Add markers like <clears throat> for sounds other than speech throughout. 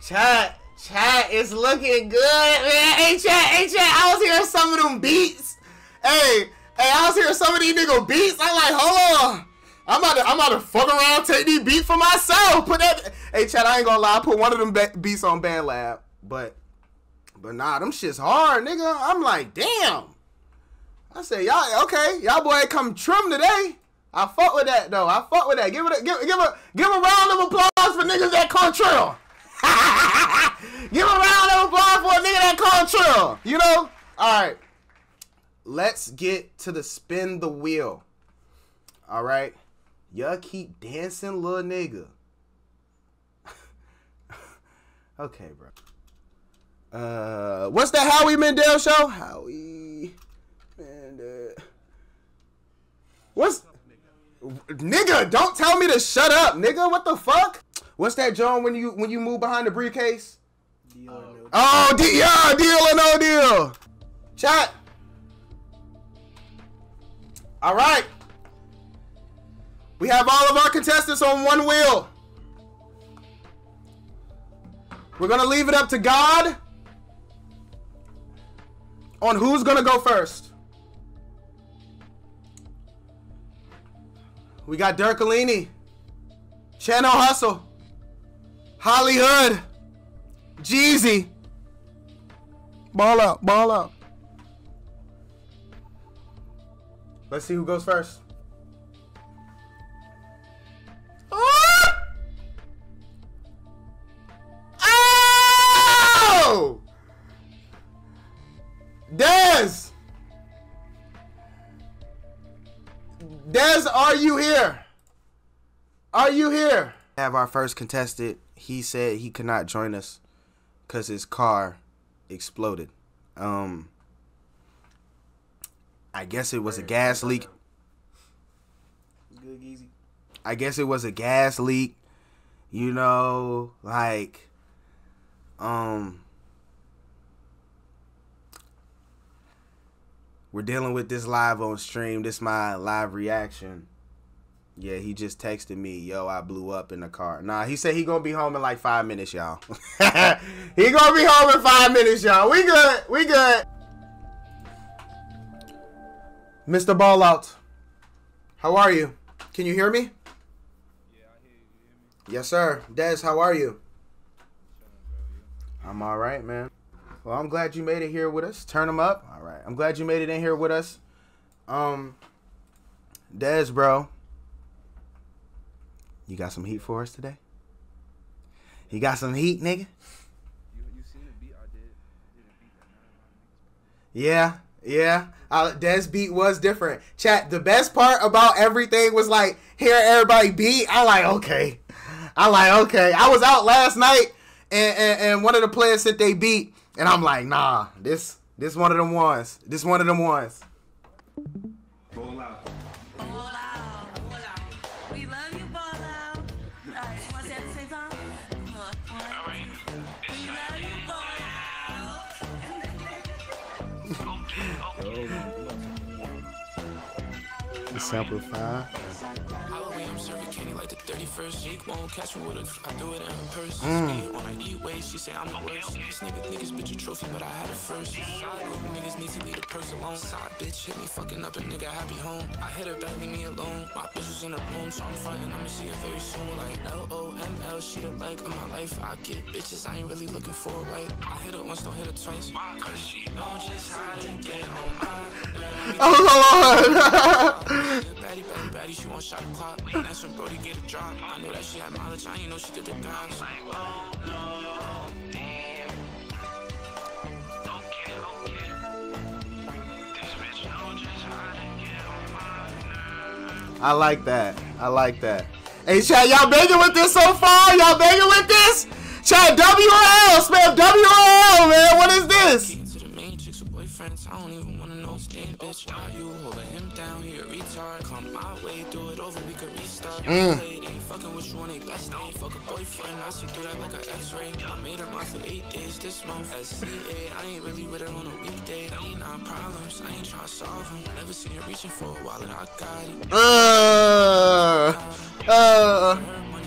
Chat, chat is looking good, man. Hey, chat, hey, chat. I was hearing some of them beats. Hey, hey, I was hearing some of these nigga beats. I'm like, hold on. I'm about to, I'm about to fuck around, take these beats for myself. Put that. Hey, chat, I ain't gonna lie. I put one of them beats on BandLab, but, but nah, them shit's hard, nigga. I'm like, damn. I say, y'all, okay, y'all boy come trim today. I fuck with that though. I fuck with that. Give it a give, give a give a round of applause for niggas that control. <laughs> give a round of applause for a nigga that control. You know? Alright. Let's get to the spin the wheel. Alright. Y'all keep dancing, little nigga. <laughs> okay, bro. Uh what's that Howie Mandel show? Howie Mandel. What's Nigga, don't tell me to shut up, nigga. What the fuck? What's that, John? When you when you move behind the briefcase? Deal or no deal. Oh, de- yeah, deal or no deal. Chat. All right. We have all of our contestants on one wheel. We're gonna leave it up to God on who's gonna go first. We got Durkalini, Channel Hustle, Hollyhood, Geezy. Ball up, ball up. Let's see who goes first. Ah! Oh! Des! Des, are you here? Are you here? Have our first contestant. He said he could not join us because his car exploded. Um, I guess it was a gas leak. Good, easy. I guess it was a gas leak. You know, like, um, we're dealing with this live on stream. This my live reaction. Yeah, he just texted me, yo, I blew up in the car. Nah, he said he gonna be home in like five minutes, y'all. <laughs> he gonna be home in five minutes, y'all. We good. We good. Mr. Ball Out, how are you? Can you hear me? Yeah, I hear you. you hear me? Yes, sir. Des, how are you? Chilling, bro. You? I'm all right, man. Well, I'm glad you made it here with us. Turn them up. All right. I'm glad you made it in here with us. Um, Des, bro, you got some heat for us today? You got some heat, nigga? You you seen the beat I did? Did beat that none of my niggas. Yeah, yeah. Uh, Des beat was different. Chat. The best part about everything was like hearing everybody beat. I like okay. I like okay. I was out last night and, and and one of the players said they beat, and I'm like nah. This this one of them ones. This one of them ones. Roll out. Ball out, ball out. We love you, ball out. Alright, wanna say it at the same time? One, one, two. We love you, ball out. Sample five. Like the 31st. Jake won't catch me with it. I do it in her purse. Mm. When I eat ways, she say I'm the worst. This nigga think his bitch a trophy, but I had it first. Side loop niggas need to leave the purse alone. Side bitch hit me fucking up a nigga happy home. I hit her back, leave me alone. My bitch was in her room, so I'm frontin'. I'ma see her very soon. Like L O M L, she the like of my life. I get bitches, I ain't really looking for a right. I hit her once, don't hit her twice. Cause she know just how to get on my Oh Lord. Batty, batty, batty, she want shot clock. That's when Brody get a drop. I know that she had mileage, I ain't know she did the guys. Like, oh no, damn. Okay, okay. This bitch know just how to get on my nerves. I like that. I like that. Hey, chat, y'all banging with this so far? Y'all banging with this? Chat, WRL, spam WRL, man. What is this? Key the main chicks boyfriends. I don't even wanna know his name, bitch. Why you holding him down? He a retard. Come my way, do it over, we could restart. Mm. Ain't fucking with you on they best day. Fuck a boyfriend, I see through that like an X-ray. I made her mine for eight days this month. SCA, I ain't really with her on a weekday. I ain't not problems, I ain't tryna solve them. Never seen her reaching for a wallet, I got it. Uh, uh.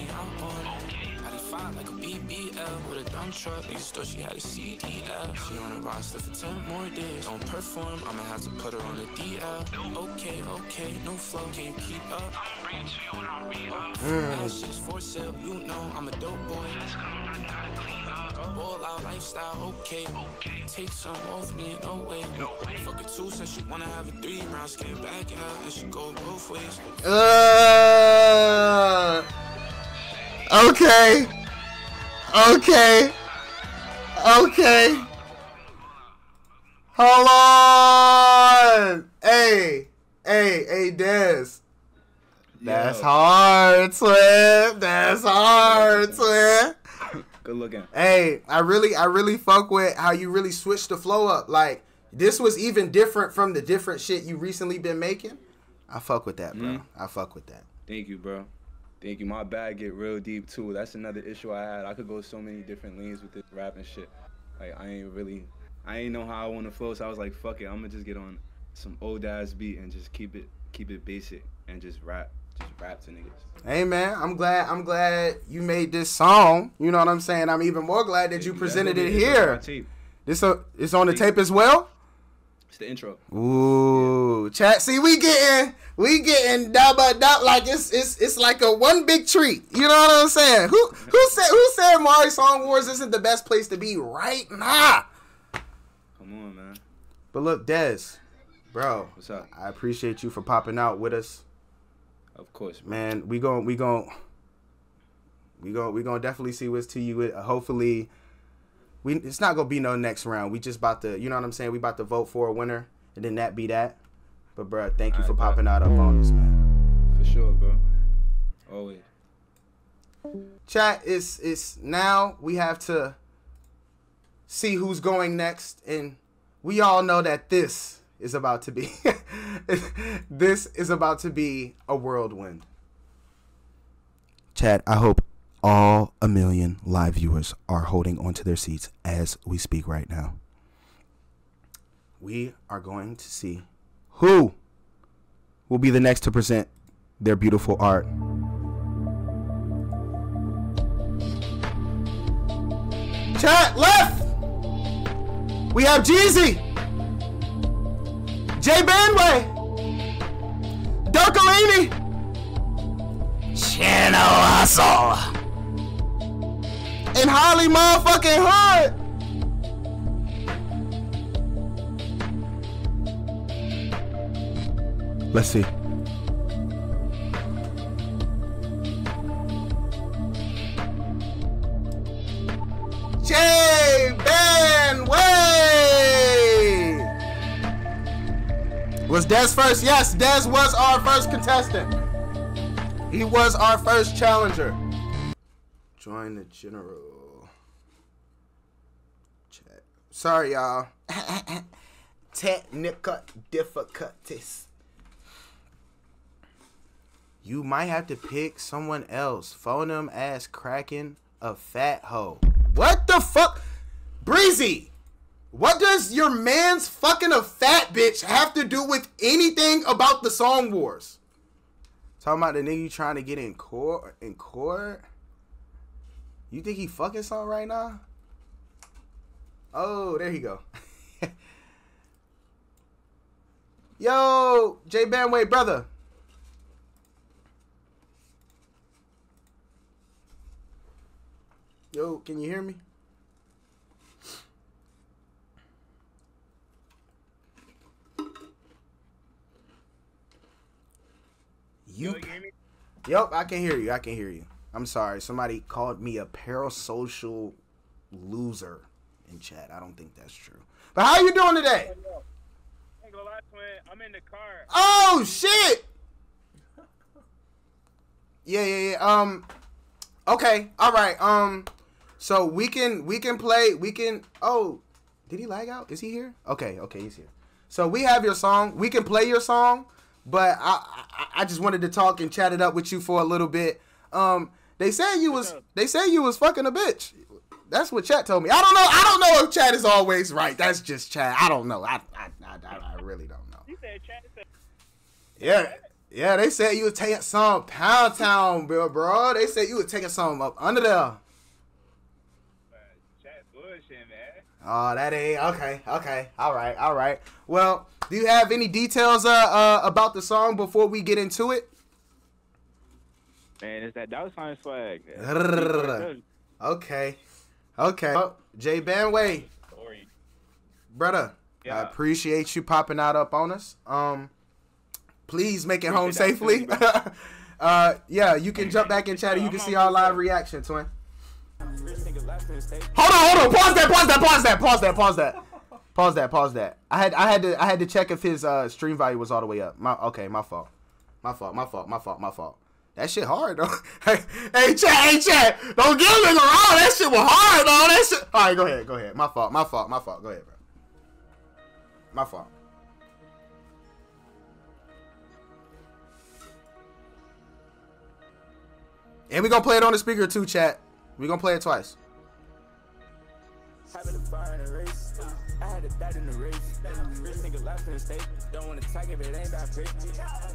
On it. 95 like a BBL with truck. Niggas thought she had a CDL. She on a roster for 10 more days. Don't perform, I'ma have to put her on the DL. Okay, okay, no flow, can't keep up. I'ma bring it to you when I re up. That shit's for sale, you know I'm a dope boy. That's coming, I gotta clean up. Ball out lifestyle, okay. okay. Take some off me, no way. No way. Fuck it two since she wanna have a three rounds, get back out, and she go both ways. Uh, okay. Okay. Okay. Hold on. Hey. Hey, hey, Des. That's Yo. hard, twin. That's hard, twin. Good looking. Hey, I really, I really fuck with how you really switched the flow up. Like this was even different from the different shit you recently been making. I fuck with that, bro. Mhm. I fuck with that. Thank you, bro. Thank you. My bag get real deep too. That's another issue I had. I could go so many different lanes with this rap and shit. Like I ain't really, I ain't know how I want to flow. So I was like, fuck it. I'm gonna just get on some old ass beat and just keep it, keep it basic and just rap, just rap to niggas. Hey man, I'm glad. I'm glad you made this song. You know what I'm saying. I'm even more glad that you presented it what It's on here. This uh, it's on the tape as well. It's the intro. Ooh, chat. See, we getting we getting double double like it's it's it's like a one big treat. You know what I'm saying? Who who said who said Mari Song Wars isn't the best place to be right now? Come on, man. But look, Des, bro, What's up? I appreciate you for popping out with us, Of course, bro. man. We gon' we gon' we gon' we gonna definitely see what's to you. Uh, hopefully, we it's not gonna be no next round. We just about to, you know what I'm saying? We about to vote for a winner, and then that be that. But bro, thank you for popping out up on us, man. For sure, bro. Always. Chat is is now we have to see who's going next, and we all know that this is about to be <laughs> this is about to be a whirlwind. Chat, I hope all a million live viewers are holding onto their seats as we speak right now. We are going to see who will be the next to present their beautiful art. Chat left. We have Geezy, Jay Banway, Durkalini, Channel Hustle, and Holly motherfucking Hood. Let's see. Was Des first? Yes, Des was our first contestant. He was our first challenger. Join the general chat. Sorry, y'all. <laughs> Technical difficulties. You might have to pick someone else. Phone them ass cracking a fat hoe. What the fuck? Breezy, what does your man's fucking a fat bitch have to do with anything about the song wars? Talking about the nigga you trying to get in court in court? You think he fucking something right now? Oh, there he go. <laughs> Yo, Jay Banway brother. Yo, can you hear me? You. Yep, I can hear you. I can hear you. I'm sorry. Somebody called me a parasocial loser in chat. I don't think that's true. But how are you doing today? ain't gonna lie, twin. I'm in the car. Oh shit! Yeah, yeah, yeah. Um. Okay. All right. Um. So we can we can play. We can. Oh, did he lag out? Is he here? Okay. Okay, he's here. So we have your song. We can play your song, but I I, I just wanted to talk and chat it up with you for a little bit. Um. They said you was they said you was fucking a bitch. That's what chat told me. I don't know. I don't know if chat is always right. That's just chat. I don't know. I I, I, I, really don't know. He said, Chad said, Yeah, yeah. They said you was taking some Pound Town, bro, bro. They said you was taking some up under there. Oh, that ain't okay. Okay, all right, all right. Well, do you have any details uh, uh about the song before we get into it? Man, it's that dollar sign swag. <laughs> Okay, okay. Oh, Jay Banway, Story. brother, I appreciate you popping out up on us. Um, please make it home safely. <laughs> uh, yeah, you can jump back in chat. and You can see our live reaction, twin. Hold on, hold on. Pause that. Pause that. Pause that. Pause that. Pause that. Pause that. Pause that. I had I had to I had to check if his uh, stream value was all the way up. My okay, my fault. My fault. My fault. My fault. My fault. That shit hard though. <laughs> hey, hey, chat. Hey, chat. Don't give nigga wrong. Oh, that shit was hard though. That shit. All right, go ahead. Go ahead. My fault. My fault. My fault. Go ahead, bro. My fault. And we gonna play it on the speaker too, chat. We gonna play it twice. I had a dad in the race. Rich nigga left in the state. Don't wanna talk if it ain't about pay.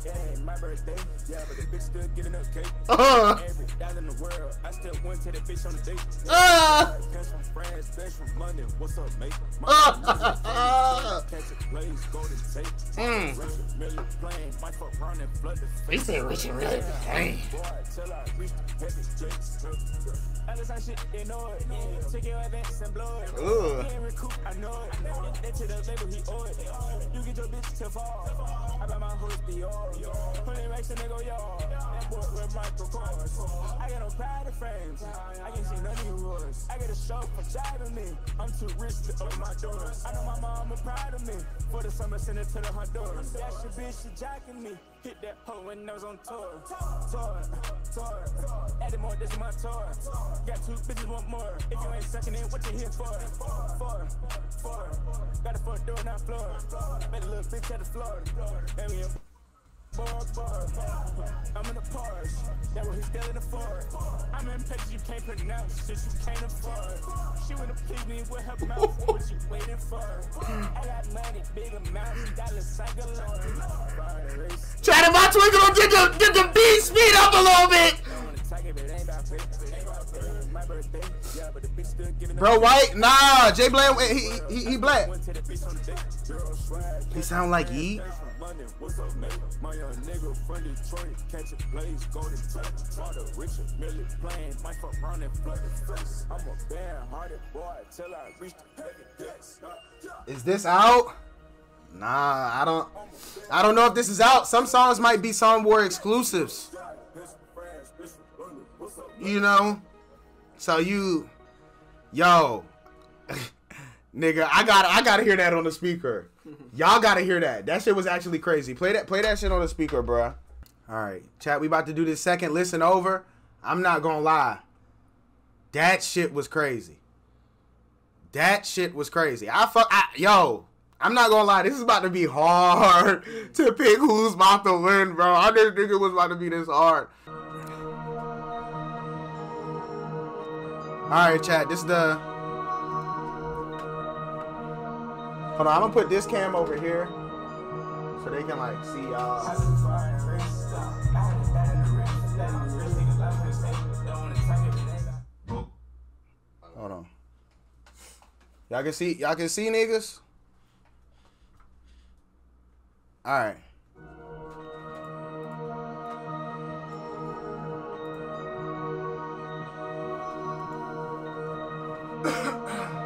Yeah, ain't my birthday. Yeah, but the bitch still giving up cake. Uh, Every dollar in the world, I still went to the bitch on the date. uh, Cash from France, from London. What's up, mate? My uh, catch a blaze, golden tape. Mm. Russia, million plane, might fuck around and flood the he said Richard really dang. boy till I reach the heavy streets. Other side shit, they know it. Check your and blow it. Ugh. He ain't recoup, I know it. That to the label, he owe it. You get your bitch to fall. I bet my be all. Honey makes a nigga y'all. That boy with microphones. I frames. I can't see none of you wars. I get a show for me. I'm too rich to open my doors. I know my mama proud of me. For the summer, send it to the Honduras. That's your bitch, she jacking me. Hit that hoe when I was on tour. Tour, tour. Added more, this is my tour. Got two bitches, want more. If you ain't sucking it, what you here for? For, for. Got a front door, not floor. Met a little bitch at the floor. And we bar, bar. I'm in a Porsche. That was his still in the Ford. I'm in places you can't pronounce, shit you can't afford. She wanna please me with her mouth, what you waiting for? I got money, big amounts, dollars like a lord. Chat, if my twin gonna get the get the beat speed up a little bit. Bro, white? Nah, Jay Bland, he he, he black. He sound like Yee. What's up, mate? My young nigga from Detroit, catch a blaze, golden touch. Water, Richard, Millie playing, might fuck around and flood the face. I'm a bad hearted boy till I reach the heavy depths. Is this out? Nah, I don't. I don't know if this is out. Some songs might be Song War exclusives. You know, so you, yo, <laughs> nigga, I got to I gotta hear that on the speaker. Y'all gotta hear that. That shit was actually crazy. Play that play that shit on the speaker, bruh. All right, chat. We about to do this second listen over. I'm not gonna lie. That shit was crazy. That shit was crazy. I fuck, I, yo. I'm not gonna lie. This is about to be hard <laughs> to pick who's about to win, bro. I didn't think it was about to be this hard. All right, chat. This is the. Hold on. I'm gonna put this cam over here so they can like see y'all. Hold on. Y'all can see. Y'all can see niggas. <coughs>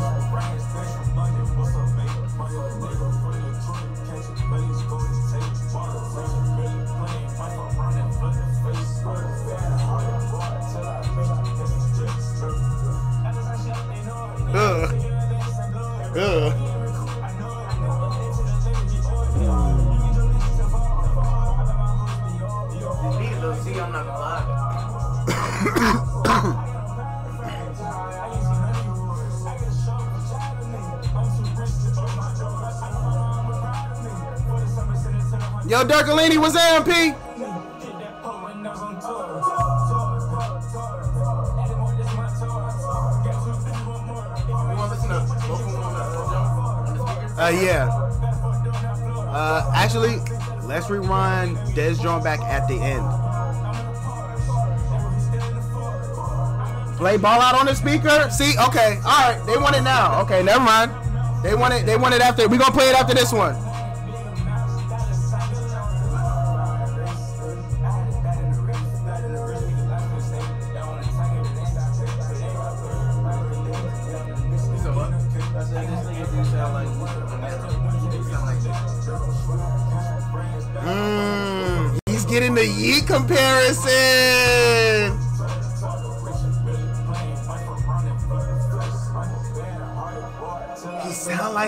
Yo, Durkalini, what's up, Uh, yeah. Uh, actually, let's rewind Des drawn back at the end. Play ball out on the speaker. See, okay, all right, they want it now. Okay, never mind. They want it. They want it after. We gonna play it after this one.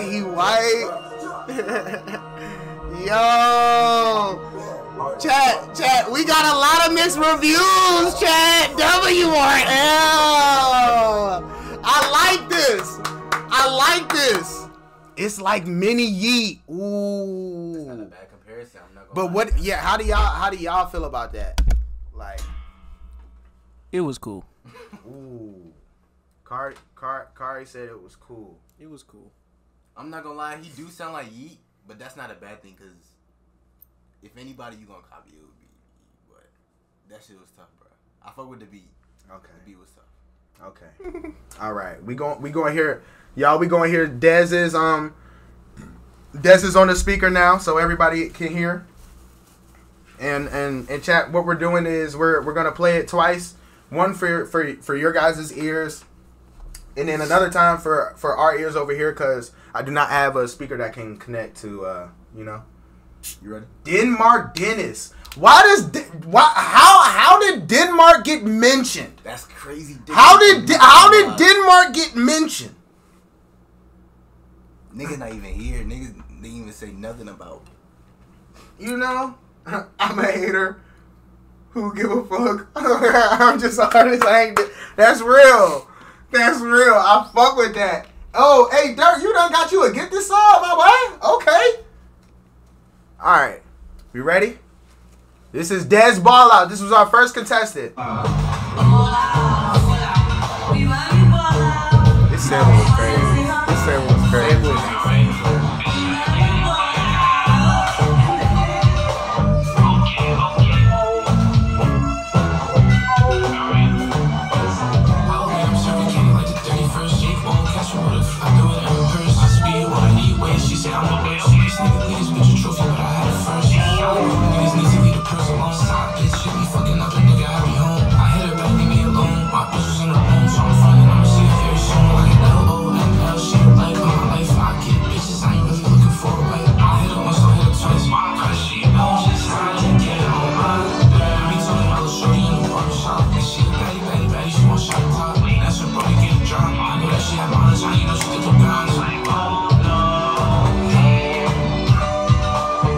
He sound he white. <laughs> Yo. Chat, chat, we got a lot of mixed reviews, chat. WRL. I like this. I like this. It's like mini Yeat. Ooh. Not a bad comparison. I'm not gonna But what? Yeah, how do y'all how do y'all feel about that? Like, It was cool. ooh, Car Car Kari said it was cool. It was cool. I'm not gonna lie. He do sound like Yeat, but that's not a bad thing because if anybody you gonna copy, it would be Yeat. But that shit was tough, bro. I fuck with the beat. The Okay, beat was tough. okay, <laughs> all right. We going we going here, y'all. We going here. Des is um, Des is on the speaker now, so everybody can hear. And and and chat. What we're doing is we're we're gonna play it twice. One for for for your guys' ears, and then another time for for our ears over here, cause I do not have a speaker that can connect to uh, you know. You ready? Denmark Dennis. Why does why how how did Denmark get mentioned? That's crazy. How did how did Denmark get mentioned? Niggas not even here. Niggas didn't even say nothing about. You know, <laughs> I'm a hater. Who give a fuck? <laughs> I'm just honest. I ain't. That's real. That's real. I fuck with that. Oh, hey, Durk, you done got you a get this song, my boy. Okay. All right, we ready? This is Des Ball Out. This was our first contestant. This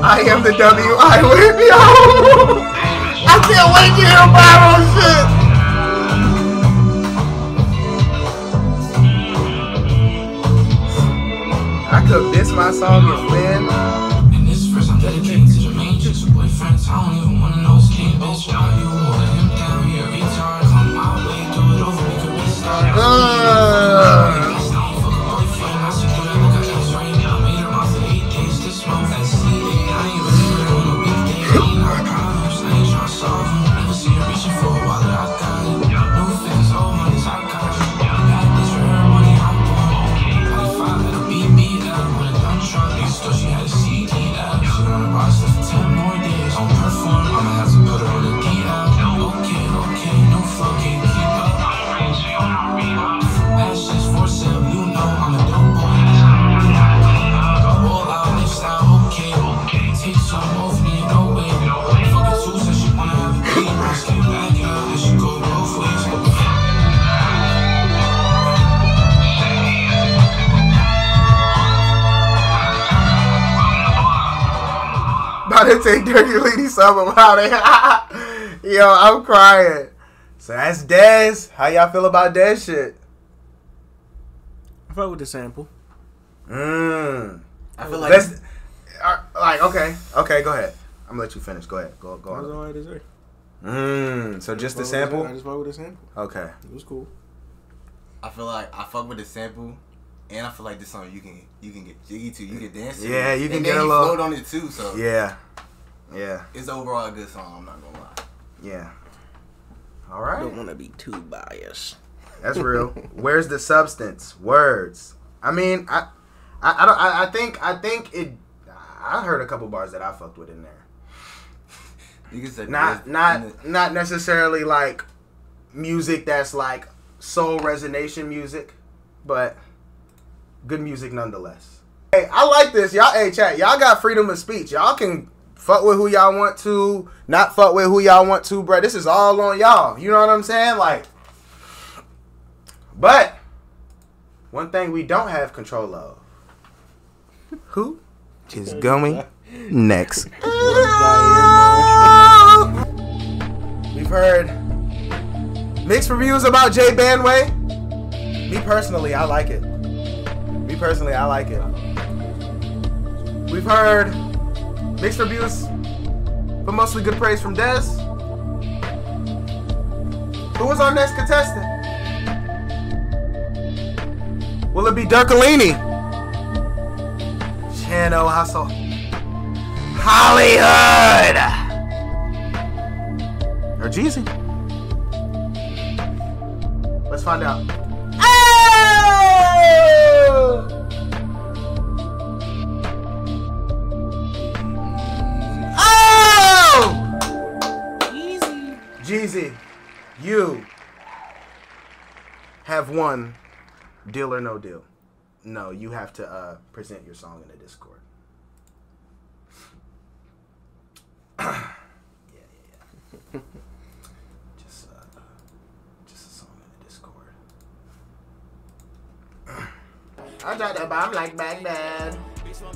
I am the W.I. with yo. I can't wait to hear viral shit. I could miss my song and win. To take Dirty Lady something about it. Yo, I'm crying. So that's Des. How y'all feel about Des shit? I fuck with the sample. Mmm. I feel like Let's, uh, like, okay. Okay, go ahead. I'm gonna let you finish. Go ahead. Go, go That's on. all I had. Mmm. So just the I fuck with sample? I just fuck with the sample. Okay. It was cool. I feel like I fuck with the sample, And I feel like this song you can you can get jiggy to, you can dance to. Yeah, you can and get a he little- float on it too. So Yeah. Yeah. it's overall a good song. I'm not gonna lie. Yeah. All right. Don't want to be too biased. That's real. Where's the substance? Words. I mean, I, I, I don't. I, I think. I think it. I heard a couple bars that I fucked with in there. You can say Not, not, the- not necessarily like music that's like soul resonation music, but good music nonetheless. Hey, I like this, y'all. Hey, chat, y'all got freedom of speech. Y'all can fuck with who y'all want to, not fuck with who y'all want to, bro. This is all on y'all. You know what I'm saying? Like, but one thing we don't have control of. Who is <laughs> going next? We've heard mixed reviews about Jay Banway. Me personally, I like it. Me personally, I like it. We've heard mixed reviews, but mostly good praise from Des. Who is our next contestant? Will it be Durkalini? Channel Hustle. Hollyhood! Or Geezy? Let's find out. You have won Deal or No Deal. No, you have to uh, present your song in the Discord. <clears throat> yeah, yeah, yeah. just, uh, just a song in the Discord. I tried to bomb like Baghdad.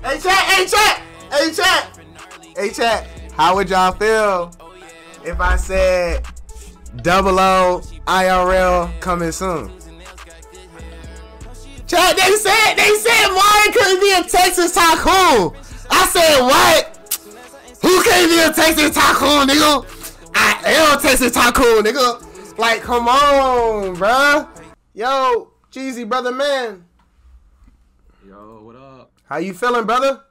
Hey chat, hey chat, hey chat, hey chat. How would y'all feel if I said double O IRL coming soon? They said they said Mario couldn't be a Texas tycoon. I said what? Who can't be a Texas tycoon, nigga? I am a Texas tycoon, nigga. Like, come on, bruh. Yo, Geezy, brother, man. Yo, what up? How you feeling, brother?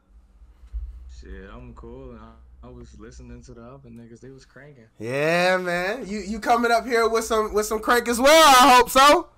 Shit, I'm cool. I, I was listening to the other niggas. They was cranking. Yeah, man. You you coming up here with some with some crank as well? I hope so. <laughs>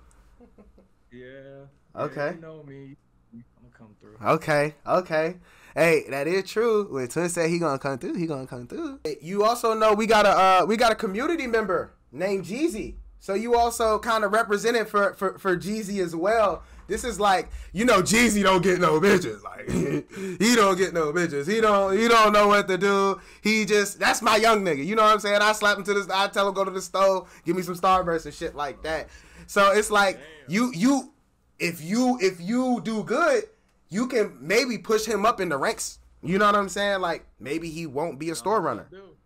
Yeah. Okay. You know me. I'm gonna come through. Okay, okay. Hey, that is true. When Twin said he gonna come through, he gonna come through. You also know we got a uh, we got a community member named Jeezy. So you also kind of represented for, for for Jeezy as well. This is like you know Jeezy don't get no bitches. Like <laughs> he don't get no bitches. He don't he don't know what to do. He just that's my young nigga. You know what I'm saying? I slap him to this. I tell him go to the stove, give me some Starburst and shit like that. So it's like you you if you if you do good, you can maybe push him up in the ranks. You know what I'm saying? Like maybe he won't be a store runner. I do.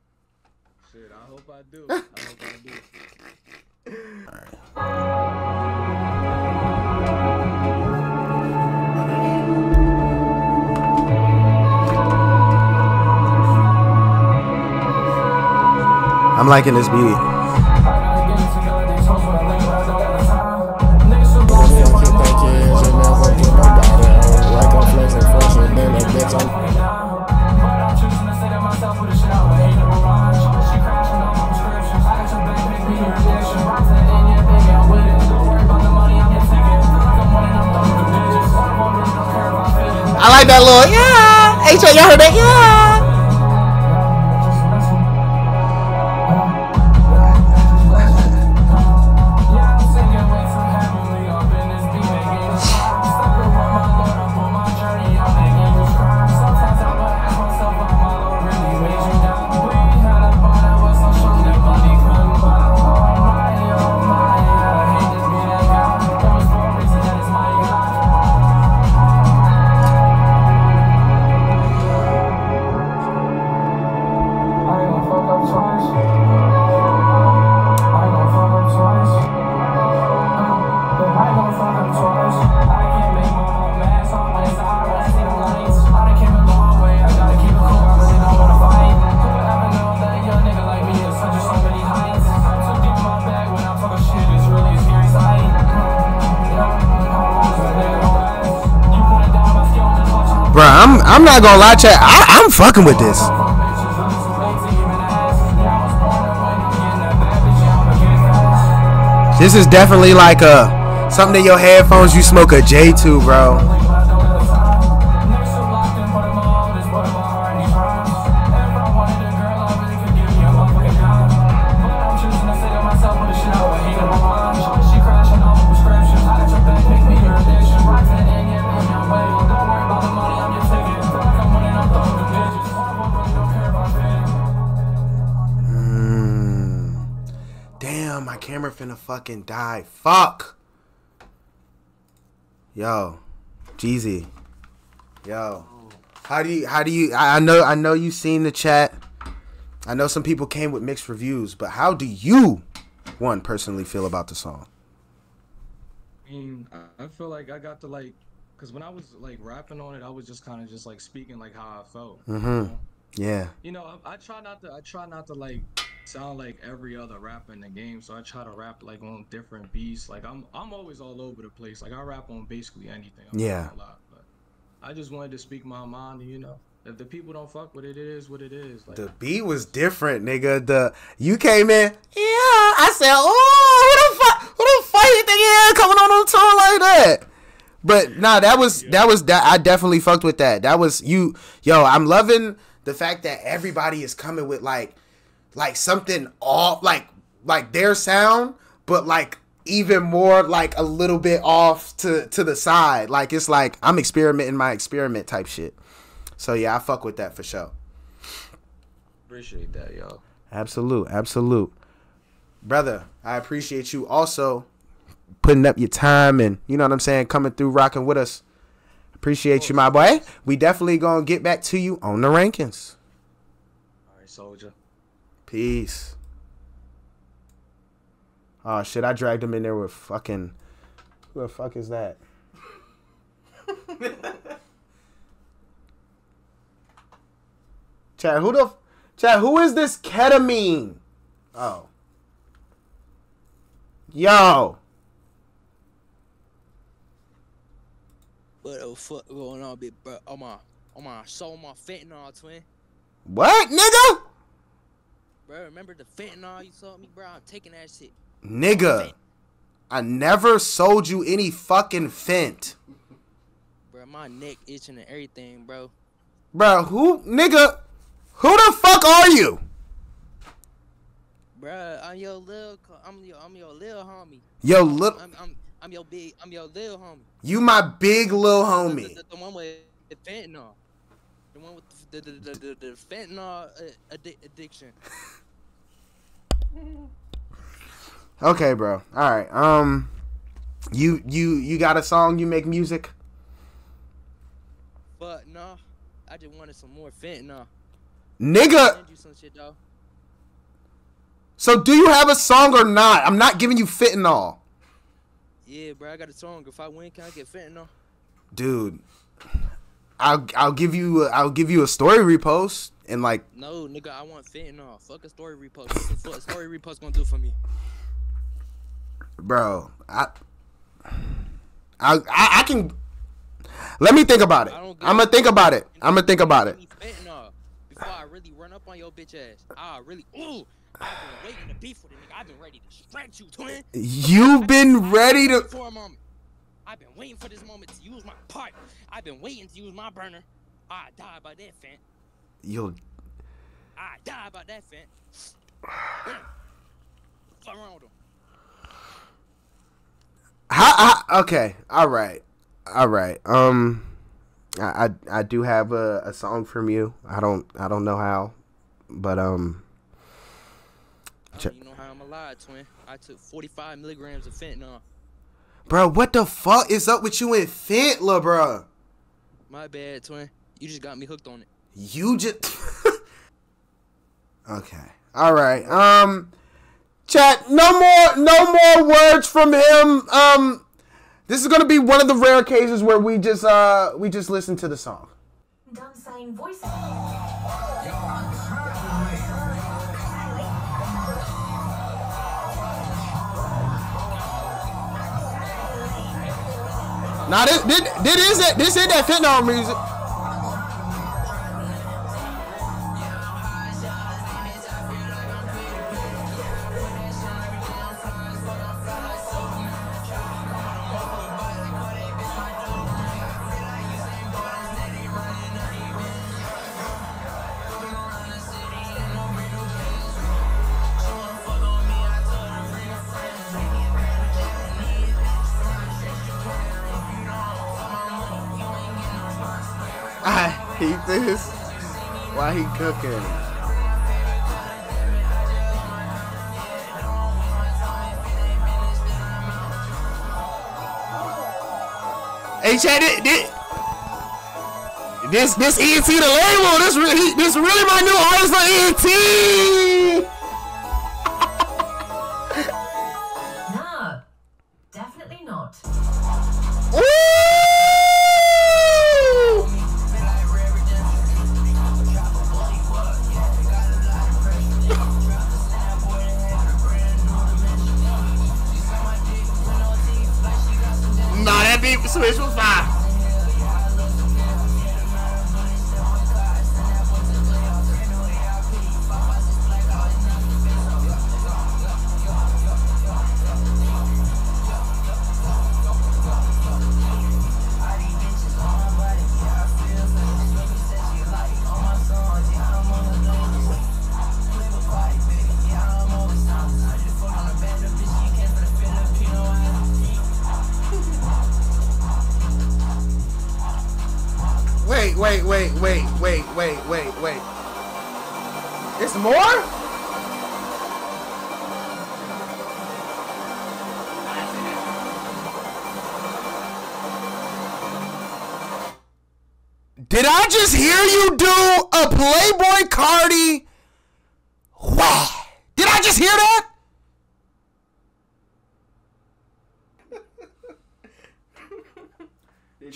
Shit, I hope I do. <laughs> I hope I do. <laughs> I'm liking this beat. I like that little yeah. Hey, y'all heard that yeah. Not gonna lie, chat. I, I'm fucking with this. This is definitely like a something in your headphones you smoke a J to, bro. Fuck. Yo, Geezy. Yo. How do you how do you I know I know you seen the chat. I know some people came with mixed reviews, but how do you one personally feel about the song? I mean, I- feel like I got to like, cause when I was like rapping on it, I was just kind of just like speaking like how I felt. you Mhm. know? Yeah. You know, I, I try not to. I try not to like sound like every other rapper in the game. So I try to rap like on different beats. Like I'm, I'm always all over the place. Like I rap on basically anything. I'm Yeah. gonna but I just wanted to speak my mind. You know, if the people don't fuck with it, it is what it is. Like The beat was different, nigga. The you came in, yeah. I said, oh, who the fuck, who the fuck you think yeah coming on on tour like that? But nah, that was that was that. I definitely fucked with that. That was you, yo. I'm loving the fact that everybody is coming with like, like something off, like like their sound, but like even more like a little bit off to to the side. Like it's like I'm experimenting my experiment type shit. So yeah, I fuck with that for sure. appreciate that, y'all. Absolute, absolute. Brother, I appreciate you also putting up your time and you know what I'm saying, coming through rocking with us. Appreciate you, my boy. We definitely gonna get back to you on the rankings. All right, soldier. Peace. Oh shit, I dragged him in there with fucking who the fuck is that? Chad, who the Chad, who is this ketamine? Oh. Yo. What the fuck going on, big bro? On my, on my soul, my fentanyl, twin. What, nigga? Bro, remember the fentanyl you sold me, bro? I'm taking that shit. Nigga. I never sold you any fucking fent. Bro, my neck itching and everything, bro. Bro, who nigga? Who the fuck are you? Bro, I'm your little, I'm your, I'm your little homie. Yo, little I'm, I'm, I'm your big, I'm your little homie. you my big little The, homie. the, the one with the fentanyl. The one with the, the, the, the, the fentanyl uh, addi- addiction. <laughs> Okay, bro. All right. Um you you you got a song, you make music? But no, I just wanted some more fentanyl. Nigga, you some shit, though. so do you have a song or not? I'm not giving you fentanyl. Yeah, bro, I got a song. If I win, can I get fentanyl? Dude. I'll I'll give you a, I'll give you a story repost and like No, nigga, I want fentanyl. Fuck a story repost. What a story repost gonna do for me? bro, I I I, I can let me think about it. I don't get I'm gonna think about it. I'm gonna think about it. Fentanyl before I really run up on your bitch ass. I really, ooh, I've been waiting to beef with a nigga. I've been ready to stretch you, twin. You've been ready to For a moment. I've been waiting for this moment to use my part. I've been waiting to use my burner. I die by that fent. You'll I die by that fent. <sighs> Fuck wrong with him. How, how, okay, all right, all right. Um, I I, I do have a, a song from you. I don't I don't know how, but um, Ch- You know how I'm alive, twin. I took 45 milligrams of fentanyl. Bro, what the fuck is up with you and Fentla, bro? My bad, twin. You just got me hooked on it. You just <laughs> okay, all right. Um, chat. No more no more words from him. Um, this is gonna be one of the rare cases where we just uh we just listen to the song. Dumb sign voice. Now this this, this is it. This is that fentanyl music. Keep this while he cooking. Hey, Chad, thi- thi- this this ENT the label. This really this really my new artist on ENT.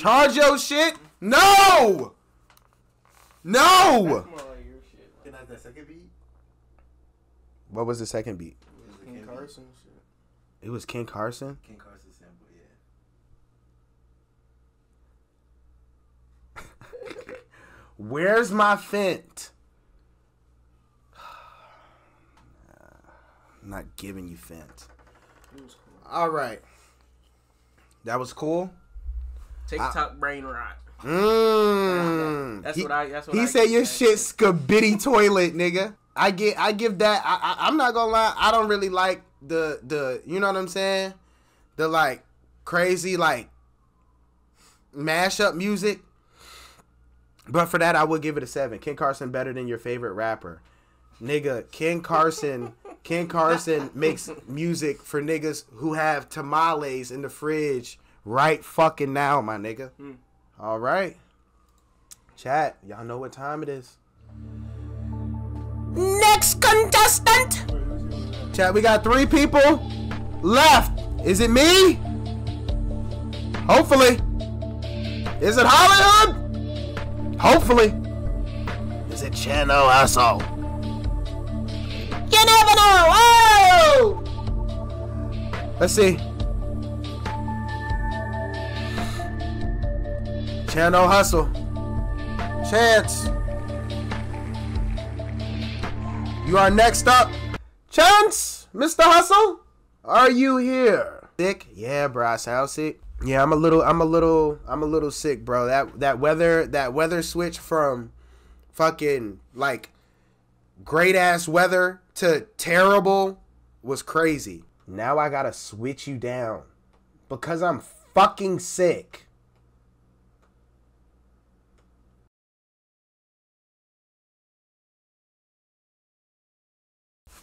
Charge your shit? No! No! Can I have that second beat? What was the second beat? Ken Carson shit. It was Ken Carson. Ken Carson sample, yeah. <laughs> Where's my Fent? <sighs> I'm not giving you Fent. All right. That was cool. TikTok brain rot. Mmm. That's he, what I- that's what he I said. Your shit skibidi toilet, nigga. I get. I give that. I, I. I'm not gonna lie. I don't really like the the. You know what I'm saying? The like crazy like mashup music. But for that, I would give it a seven. Ken Carson better than your favorite rapper, nigga. Ken Carson. Ken Carson makes music for niggas who have tamales in the fridge right fucking now, my nigga. Hmm. All right. Chat, y'all know what time it is. Next contestant. Chat, we got three people left. Is it me? Hopefully. Is it Hollyhood? Hopefully. Is it Chano Asshole? You never know. Oh! Let's see. Chano Hustle. Chance. You are next up. Chance, Mr. Hustle, are you here? Sick? Yeah, bro. I sound sick. Yeah, I'm a little. I'm a little. I'm a little sick, bro. That that weather. That weather switch from fucking like great ass weather to terrible was crazy. Now I gotta switch you down because I'm fucking sick.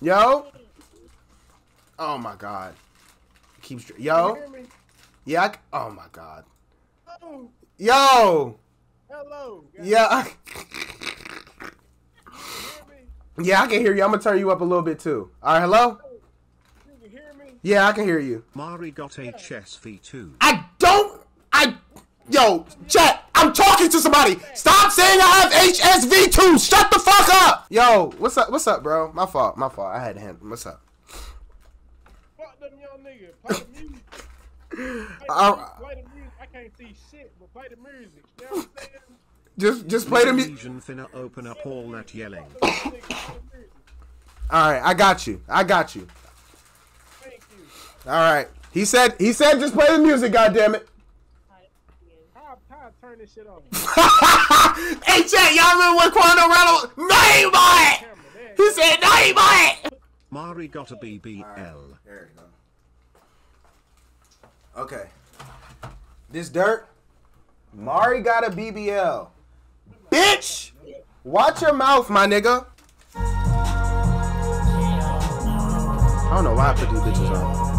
Yo. Oh my god. Keeps yo. Yeah. I c oh my god. Yo. Hello. Yeah. Yeah, I can hear you. I'm gonna turn you up a little bit too. All right, hello. Yeah, I can hear you. Mari got HSV2. I don't. I. Yo, chat. I'm talking to somebody. Stop saying I have HSV2. Shut the fuck up. Yo, what's up? What's up, bro? My fault. My fault. I had to handle. What's up? Fuck them young niggas. Play the music. Play the, music. Play the music. I can't see shit, but play the music. You know what I'm saying? Just, just play the music. Legion finna open up all that yelling. All right, I got you. I got you. All right. He said. He said, just play the music. God damn it. How, how I turn this shit off? <laughs> Hey, chat. Y'all remember when Quando Rondo? Name it. He said, name it. Mari got a BBL. There you go. Okay. This dirt. Mari got a BBL. Bitch! Watch your mouth, my nigga. I don't know why I put these bitches on.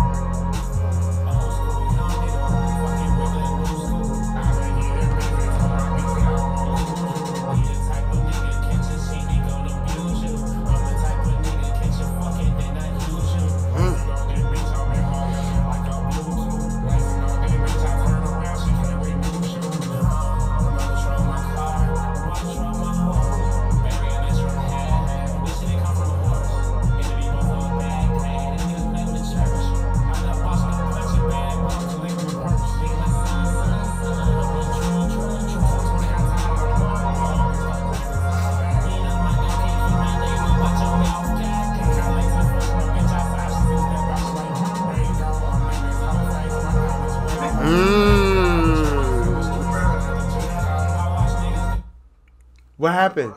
Happened?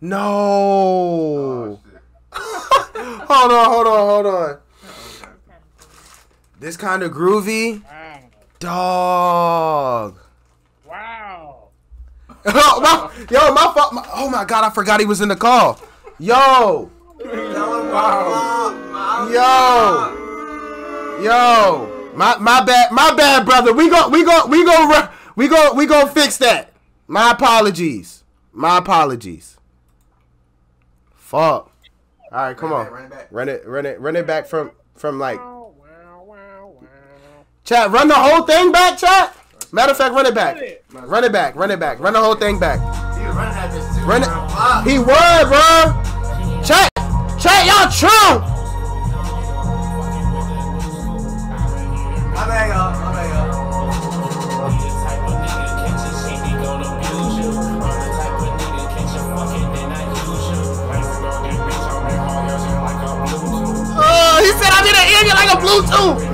No. <laughs> hold on, hold on, hold on. This kind of groovy. Dog. Wow. Oh, <laughs> my, yo, my, fault. Oh my god, I forgot he was in the call. Yo. Wow. Yo. Yo. My my bad, my bad, brother. We go we go we go we go we go fix that. My apologies. My apologies. Fuck. All right, come on. Run it run it run it back from from like Chat, run the whole thing back, chat. Matter of fact, run it back. Run it back, run it back. Run the whole thing back. Run it. He was, bro. Chat, chat, y'all true. Bluetooth.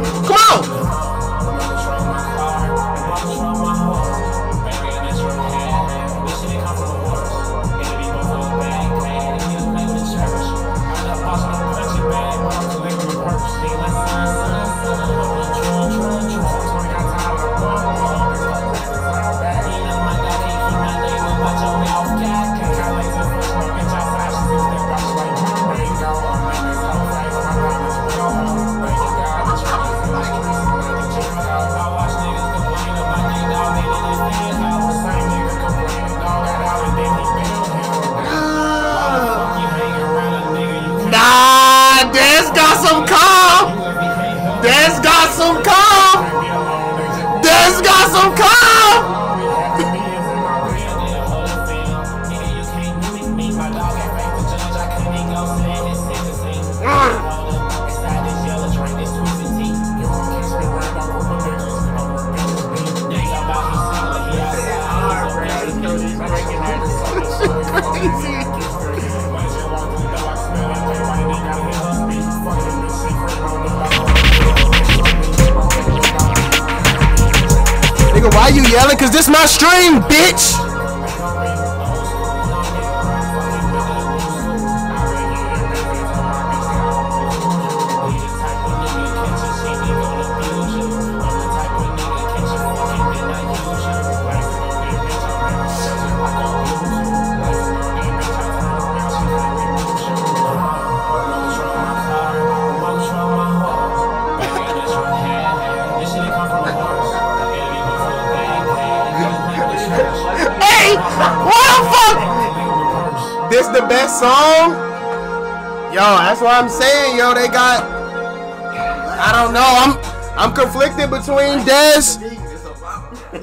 I'm between Des.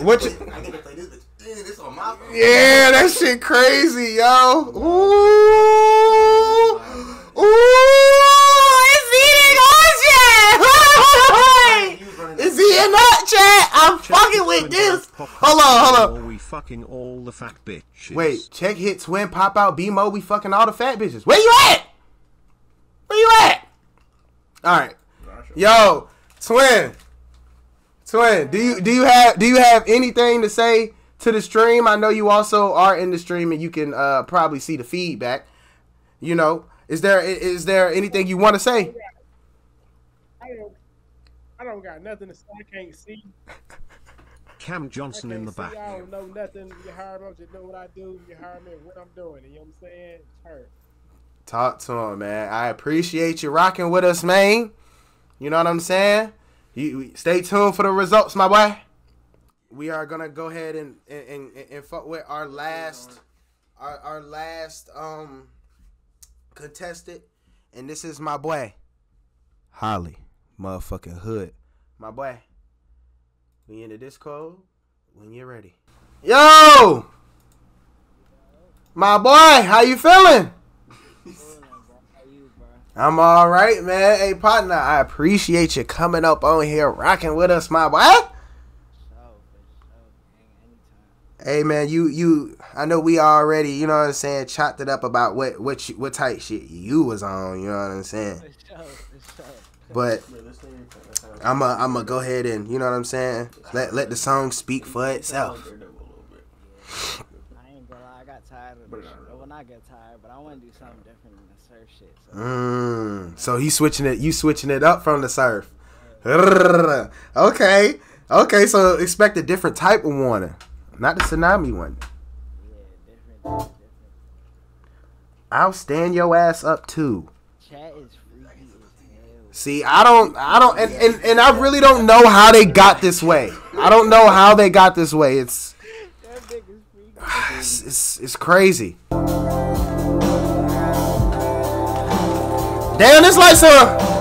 What? You, yeah, that shit crazy, yo. Ooh, ooh, is he in Is he in that chat? I'm fucking with this. Hold on, hold on. Or we fucking all the fat bitches. Wait, check hit twin pop out BMO. We fucking all the fat bitches. Where you at? Where you at? All right, yo, twin, twin. Do you do you have do you have anything to say to the stream? I know you also are in the stream and you can uh, probably see the feedback. You know, is there is there anything you want to say? I don't, I don't got nothing to say. I can't see. Cam Johnson in the See, I back. don't know nothing. You hire me, I just know what I do. You hire me, what I'm doing. You know what I'm saying? It's her. Talk to him, man. I appreciate you rocking with us, man. You know what I'm saying? You stay tuned for the results, my boy. We are gonna go ahead and and, and, and fuck with our last our, our last um contestant, and this is my boy Holly, motherfucking hood, my boy. We in the Discord when you're ready. Yo, my boy, how you feeling? I'm all right, man. Hey, partner, I appreciate you coming up on here, rocking with us, my boy. Hey, man, you you. I know we already, you know what I'm saying, chopped it up about what what you, what type shit you was on. You know what I'm saying. But I'm a I'm gonna go ahead and you know what I'm saying. Let let the song speak for itself. I ain't gonna lie, I got tired of this shit. Well, not get tired, but I want to do something different surf shit. So. Mm, so he switching it. You switching it up from the surf. Okay, okay. So expect a different type of warning, not the tsunami one. I'll stand your ass up too. Chat is freaky. See, I don't, I don't, and, and, and I really don't know how they got this way. I don't know how they got this way. It's, <sighs> it's, it's, it's crazy. Damn, this like some.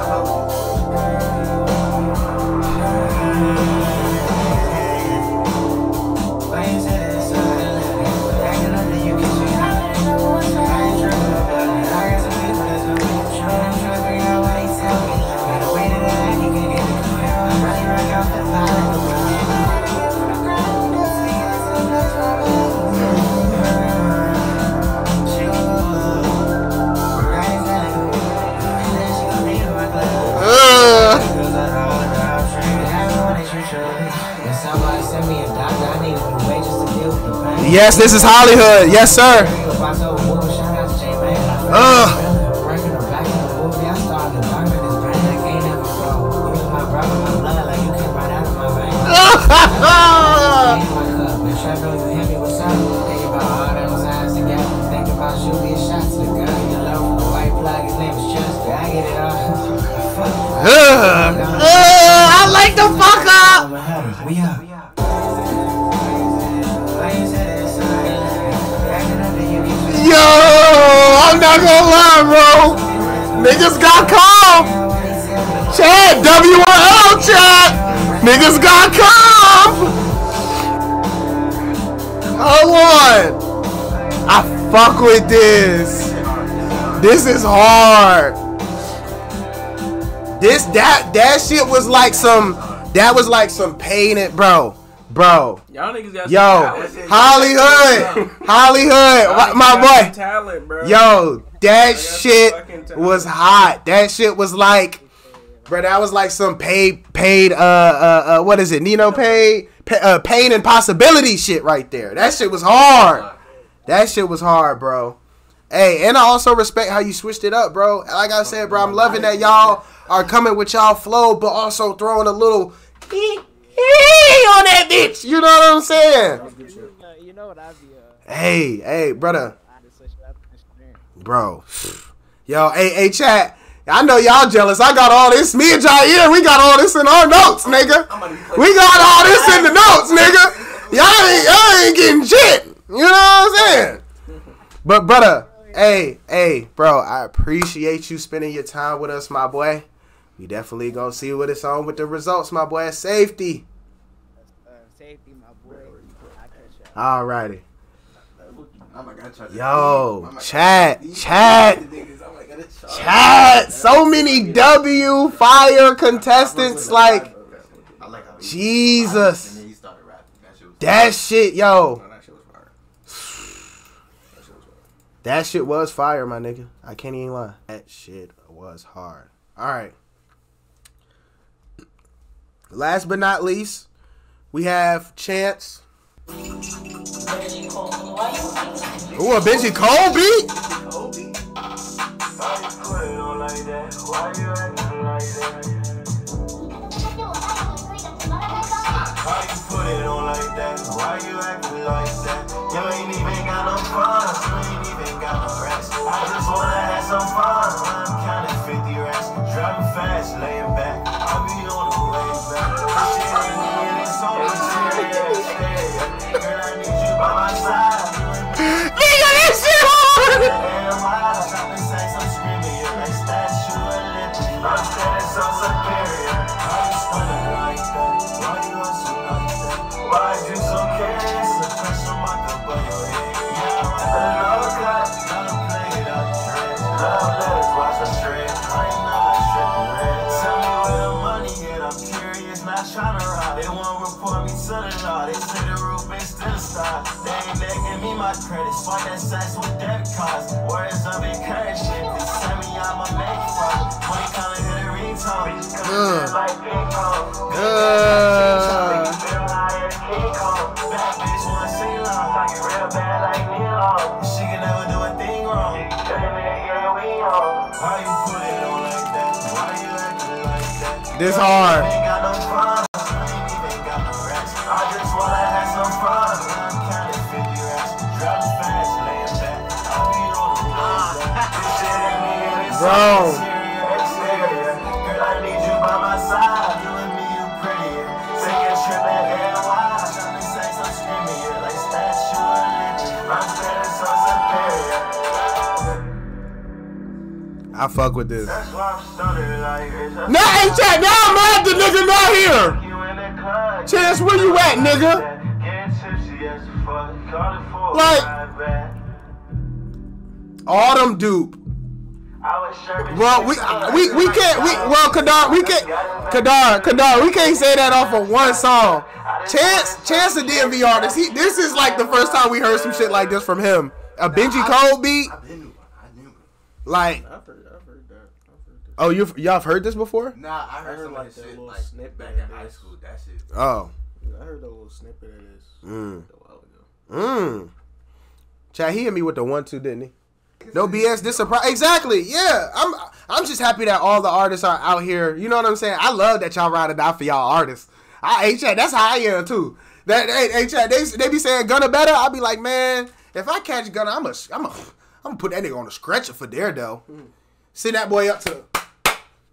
Yes, this is Hollyhood. Yes, sir. Ugh. Niggas got calm. Chad, W1L chat. Niggas got calm. Hold on. I fuck with this. This is hard. This that that shit was like some that was like some painted bro. Bro. Y'all niggas got some Yo. Hollyhood. Hollyhood. My niggas got some boy. talent, bro. Yo, that shit was hot. That shit was like, bro, that was like some paid, paid, uh, uh, uh what is it? Nino paid, pa- uh, pain and possibility shit right there. That shit was hard. That shit was hard, bro. Hey, and I also respect how you switched it up, bro. Like I said, bro, I'm loving that y'all are coming with y'all flow, but also throwing a little ee, <laughs> ee on that bitch. You know what I'm saying? You know, what I be. Uh, Hey, hey, brother. I just switch it up to Instagram. Bro. Yo, hey, hey, chat. I know y'all jealous. I got all this. Me and Jair, we got all this in our notes, nigga. We got all this in the <laughs> notes, nigga. Y'all ain't, y'all ain't getting shit. You know what I'm saying? But, brother, hey, hey, bro, I appreciate you spending your time with us, my boy. We definitely gonna see what it's on with the results, my boy. Safety. Uh, safety, my boy. I catch y'all. Alrighty. My God, try to- Yo, chat, chat, chat. So many W fire contestants. Like, Jesus. That shit, yo. That shit was fire, my nigga. I can't even lie. That shit was hard. All right. Last but not least, we have Chance. Ooh, a Benji Cole beat? Why you acting like that? Why you acting like that? You ain't even got no funds, you ain't even got no rest. I just wanna have some fun. I'm counting 50 racks, driving fast, laying back. I'll be on the way back. Shit really so. Girl, I need you by my side. Nigga, this shit hard! They won't report me to the law. They say the roof is still a. They ain't they me my credit. Swipe that sex with debit cards. Words of encouragement. They tell me fraud. Money calling hit a ringtone. Ugh. Like ping pong. Ugh. Feel high as King Kong. Bad bitch wanna sing along. Talking real bad like Neil. She can never do a thing wrong. Telling me that yeah, we on. Why you put it on like that? Why you acting like that? This hard. Ain't I fuck with this. That's why I'm stunning like it's a Nah, hey, chat, now I'm mad the nigga not here. You in the club. Chance, where you at, nigga? Getting tipsy as fuck. Call it for Like- Autumn dupe. I was sure Well, we we we can't we well Kadar we can't Kadar Kadar we can't say that off of one song. Chance Chance the DMV artist. He this is like the first time we heard some shit like this from him. A Benji Cole beat. Like I've heard, I've heard that. I've heard that. Oh you y'all have heard this before? Nah, I heard, some like that shit little like snippet back in high school. That shit. Oh. I heard a little snippet of this Mm. a while ago. Mm. Chad, he hit me with the one two, didn't he? No BS. This surprise. Exactly. Yeah. I'm. I'm just happy that all the artists are out here. You know what I'm saying? I love that y'all ride it out for y'all artists. I, hey, Chad, that's how I am too. That, hey, hey, Chad, they, they be saying Gunna better. I be like, man, if I catch Gunna, I'm a, I'm a, I'm gonna put that nigga on the stretcher for Daredevil. Send that boy up to,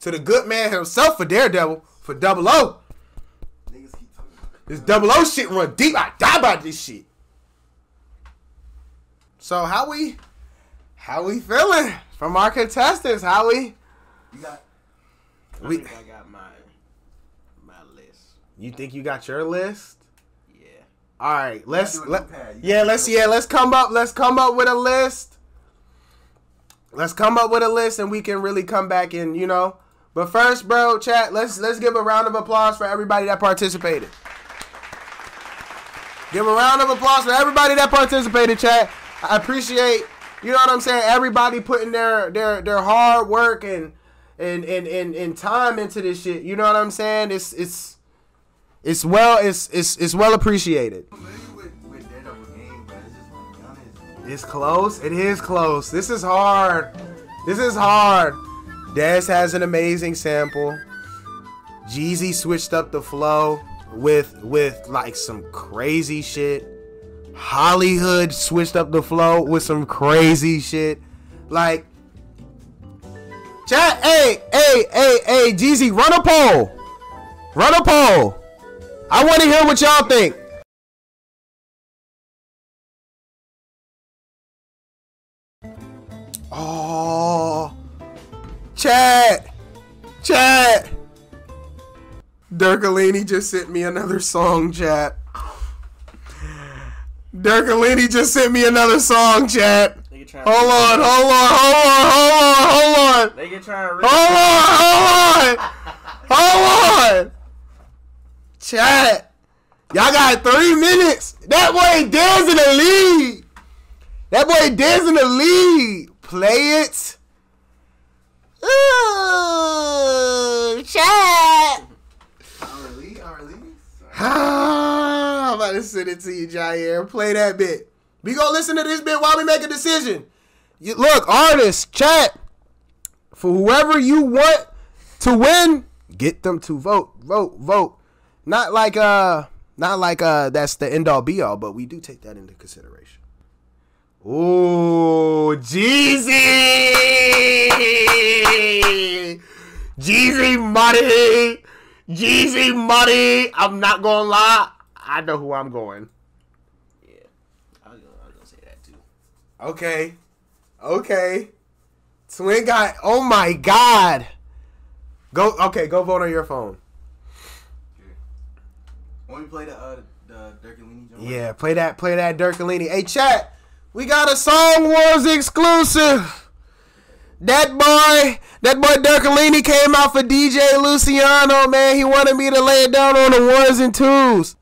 to the good man himself for Daredevil for Double O. This Double O shit run deep. I die by this shit. So how we how we feeling from our contestants? How we You got. I We- think I got my my list. you think you got your list? Yeah. All right, let's let, yeah, let's yeah, let's come up let's come up with a list. Let's come up with a list and we can really come back and, you know. But first, bro, chat, let's let's give a round of applause for everybody that participated. Give a round of applause for everybody that participated, chat. I appreciate, you know what I'm saying, everybody putting their their their hard work and and and and, and time into this shit. You know what I'm saying? It's it's it's well it's it's it's well appreciated. It's close. It is close. This is hard. This is hard. Des has an amazing sample. Geezy switched up the flow with with like some crazy shit. Hollyhood switched up the flow with some crazy shit. Like Chat, hey, hey, hey, hey, Geezy, run a poll. Run a poll. I want to hear what y'all think. Oh, chat, chat. Durkalini just sent me another song, chat. Durkalini just sent me another song, chat. Hold on, hold on, hold on, hold on, hold on. Trying to Hold on, hold on, <laughs> hold on. Chat, y'all got three minutes. That boy Des in the lead. That boy Des in the lead. Play it. Ooh, chat. Ah, I'm about to send it to you, Jair. Play that bit. We gonna listen to this bit while we make a decision. You, look, artists, chat. For whoever you want to win, get them to vote, vote, vote. Not like uh, Not like uh that's the end all be all, but we do take that into consideration. Ooh, Geezy! Geezy money! Geezy money! I'm not gonna lie. I know who I'm going. I was gonna, I was gonna say that too. Okay. Okay. Twin guy. oh my god. Go okay, go vote on your phone. Want me to play the uh the Durk and Yeah, play that play that Durkalini. Hey chat, we got a Song Wars exclusive. That boy, that boy Durkalini came out for DJ Luciano, man. He wanted me to lay it down on the ones and twos.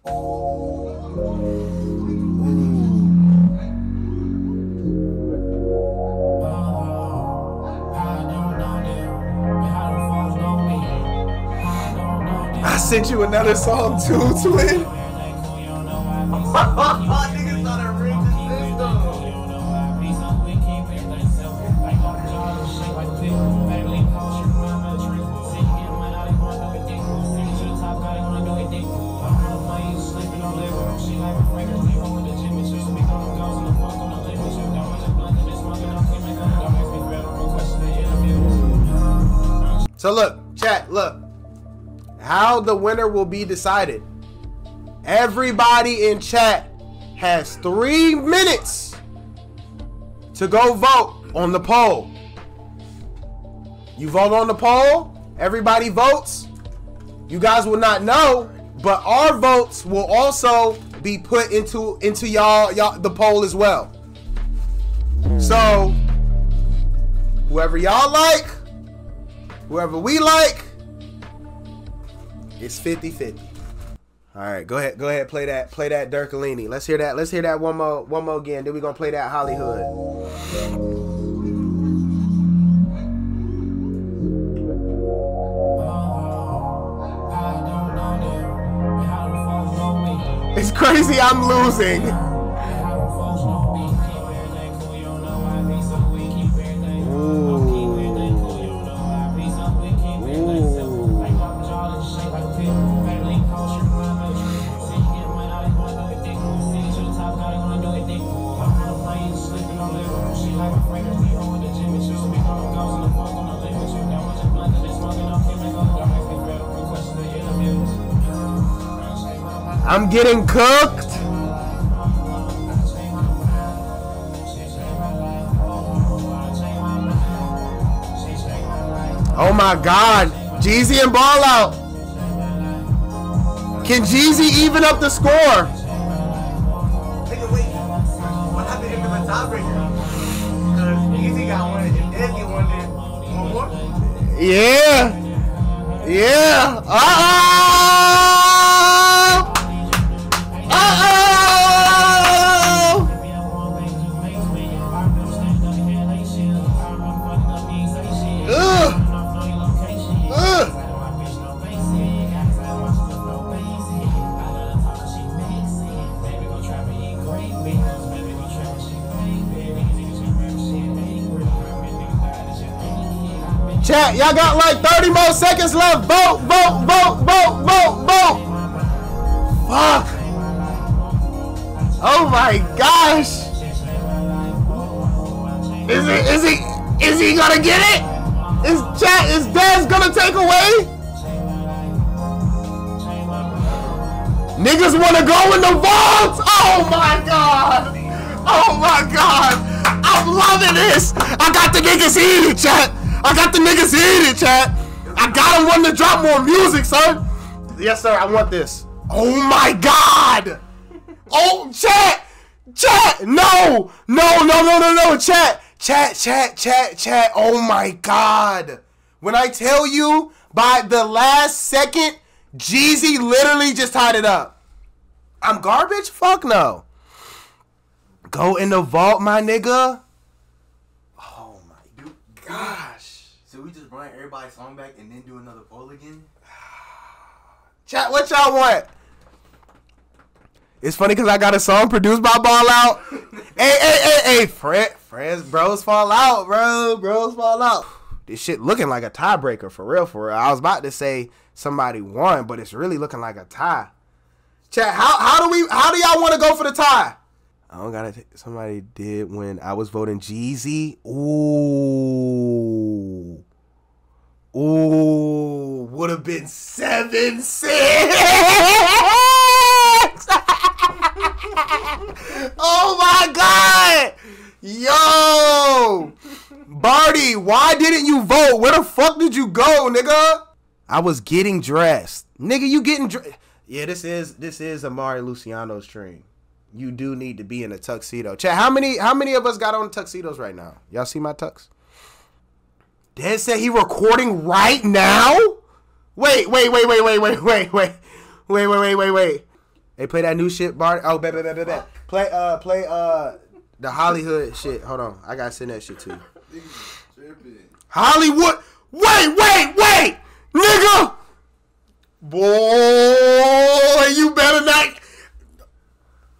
I sent you another song too, twin. <laughs> So look, chat, look. How the winner will be decided. Everybody in chat has three minutes to go vote on the poll. You vote on the poll, everybody votes. You guys will not know, but our votes will also be put into into y'all y'all the poll as well. So whoever y'all like, whoever we like, it's 50-50. All right, go ahead, go ahead, play that, play that Durkalini. Let's hear that. Let's hear that one more, one more again. Then we gonna play that Hollyhood. It's crazy. I'm losing. I'm getting cooked. Oh my God, Geezy and Ball out. Can Geezy even up the score? Nigga, wait. What happened if it tiebreaker? Because Easy got one and Desi won it. One more? Yeah. Yeah. Uh oh. Uh oh. Ugh. Chat, y'all got like 30 more seconds left. Vote, vote, vote, vote, vote, vote. Fuck. Oh my gosh. Is it is he is he gonna get it? Is chat is Des gonna take away? Niggas wanna go in the vault! Oh my god! Oh my god! I'm loving this! I got the niggas heated, chat! I got the niggas heated, chat! I got them wanting to drop more music, son! Yes, sir, I want this. Oh my god! Oh, chat! Chat! No! No, no, no, no, no, chat! Chat, chat, chat, chat. Oh my god. When I tell you by the last second, Geezy literally just tied it up. I'm garbage? Fuck no. Go in the vault, my nigga. Oh my gosh. So we just bring everybody's song back and then do another poll again? <sighs> Chat, what y'all want? It's funny because I got a song produced by Ball Out. hey, hey, hey, hey, friend, friends, bros fall out, bro. Bros fall out. This shit looking like a tiebreaker for real, for real. I was about to say somebody won, but it's really looking like a tie. Chat, how how do we how do y'all want to go for the tie? I don't gotta. Take, somebody did when I was voting Geezy. Ooh, ooh, would have been seven six. <laughs> oh my god, yo, Barty, why didn't you vote? Where the fuck did you go, nigga? I was getting dressed, nigga. You getting dressed? Yeah, this is this is Amari Luciano's stream. You do need to be in a tuxedo. Chat, how many how many of us got on tuxedos right now? Y'all see my tux? Dan said he recording right now? Wait, wait, wait, wait, wait, wait, wait, wait. Wait, wait, wait, wait, wait. Hey, play that new shit, Bart. Oh, bet, bet, bet, bet, bet. Play uh play uh the Hollyhood shit. Hold on. I gotta send that shit to you. <laughs> Hollyhood. Wait, wait, wait, nigga. Boy, you better not.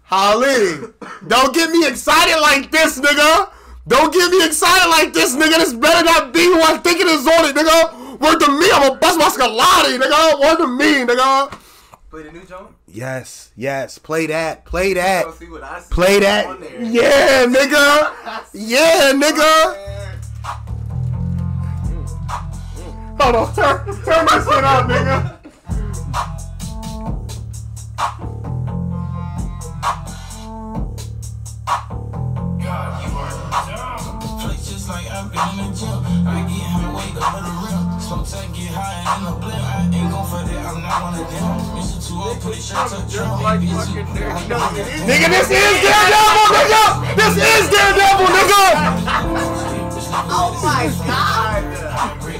Holly, <laughs> don't get me excited like this, nigga. Don't get me excited like this, nigga. This better not be who I think it is on it, nigga. Word to me, I'm gonna bust my scalati, nigga. Word to me, nigga. Play the new Joan. Yes, yes. Play that. Play that. See what I see Play on that. there. Yeah, nigga. Yeah, <laughs> nigga. Hold on. Turn, turn my shit up, nigga. Play just like I've been in the gym. I get high, wake up with a rim. Sometimes get high in the blimp. I ain't gon' for that, I'm not one of them. Mr. 2 put it shit to drum. Nigga, this is Daredevil, nigga. This is Daredevil, nigga. Oh my god. Break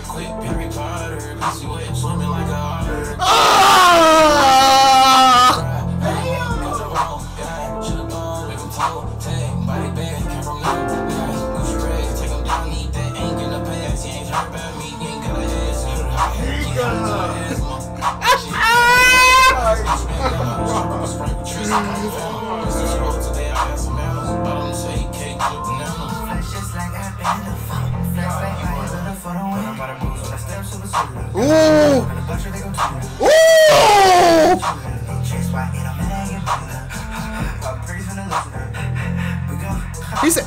Ooh! Ooh! He said.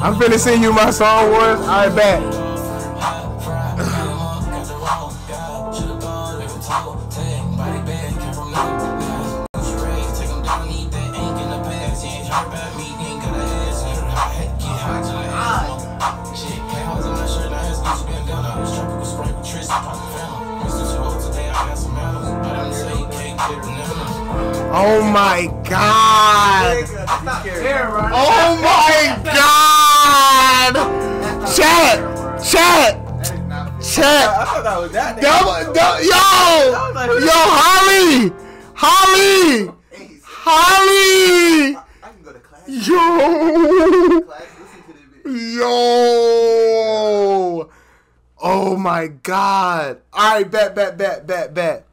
I'm finna sing you my song, boys. Alright, back. Oh my god! Oh my god! Chat! Chat! Chat! I thought that was that. Double, double, yo! Yo, Holly! Holly! Holly! Yo! Yo! Oh my god. Alright, bet, bet, bet, bet, bet.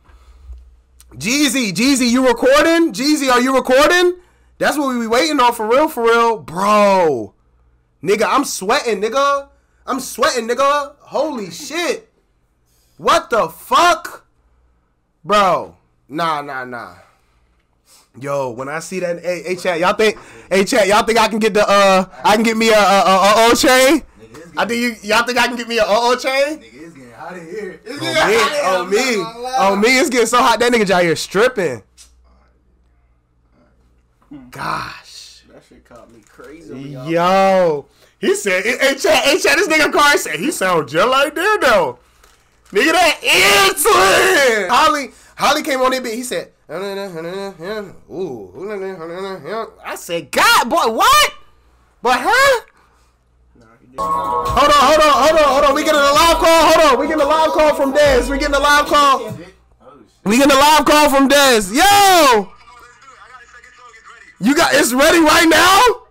Geezy, Geezy, you recording? Geezy, are you recording? That's what we be waiting on for real, for real. Bro. Nigga, I'm sweating, nigga. I'm sweating, nigga. Holy shit. What the fuck? Bro. Nah, nah, nah. Yo, when I see that, hey, hey chat, y'all think, hey chat, y'all think I can get the, uh, I can get me a, a, a, a, a chain? I think you, y'all think I can get me a, a, it's getting hot in here. It's On me, on me, on me, it's getting so hot. That nigga out here stripping. Gosh, That shit caught me crazy. yo, he said, hey chat, hey chat, this nigga car said he sound just like Daredevil. Nigga, that is twin. Holly, Holly came on that bit. He said, Ooh. I said, God, boy, what? But huh? Hold on, hold on, hold on, hold on. We getting a live call. Hold on. We getting a live call from Des. We getting a live call. We getting a live call from Des. Yo! You got it's ready right now?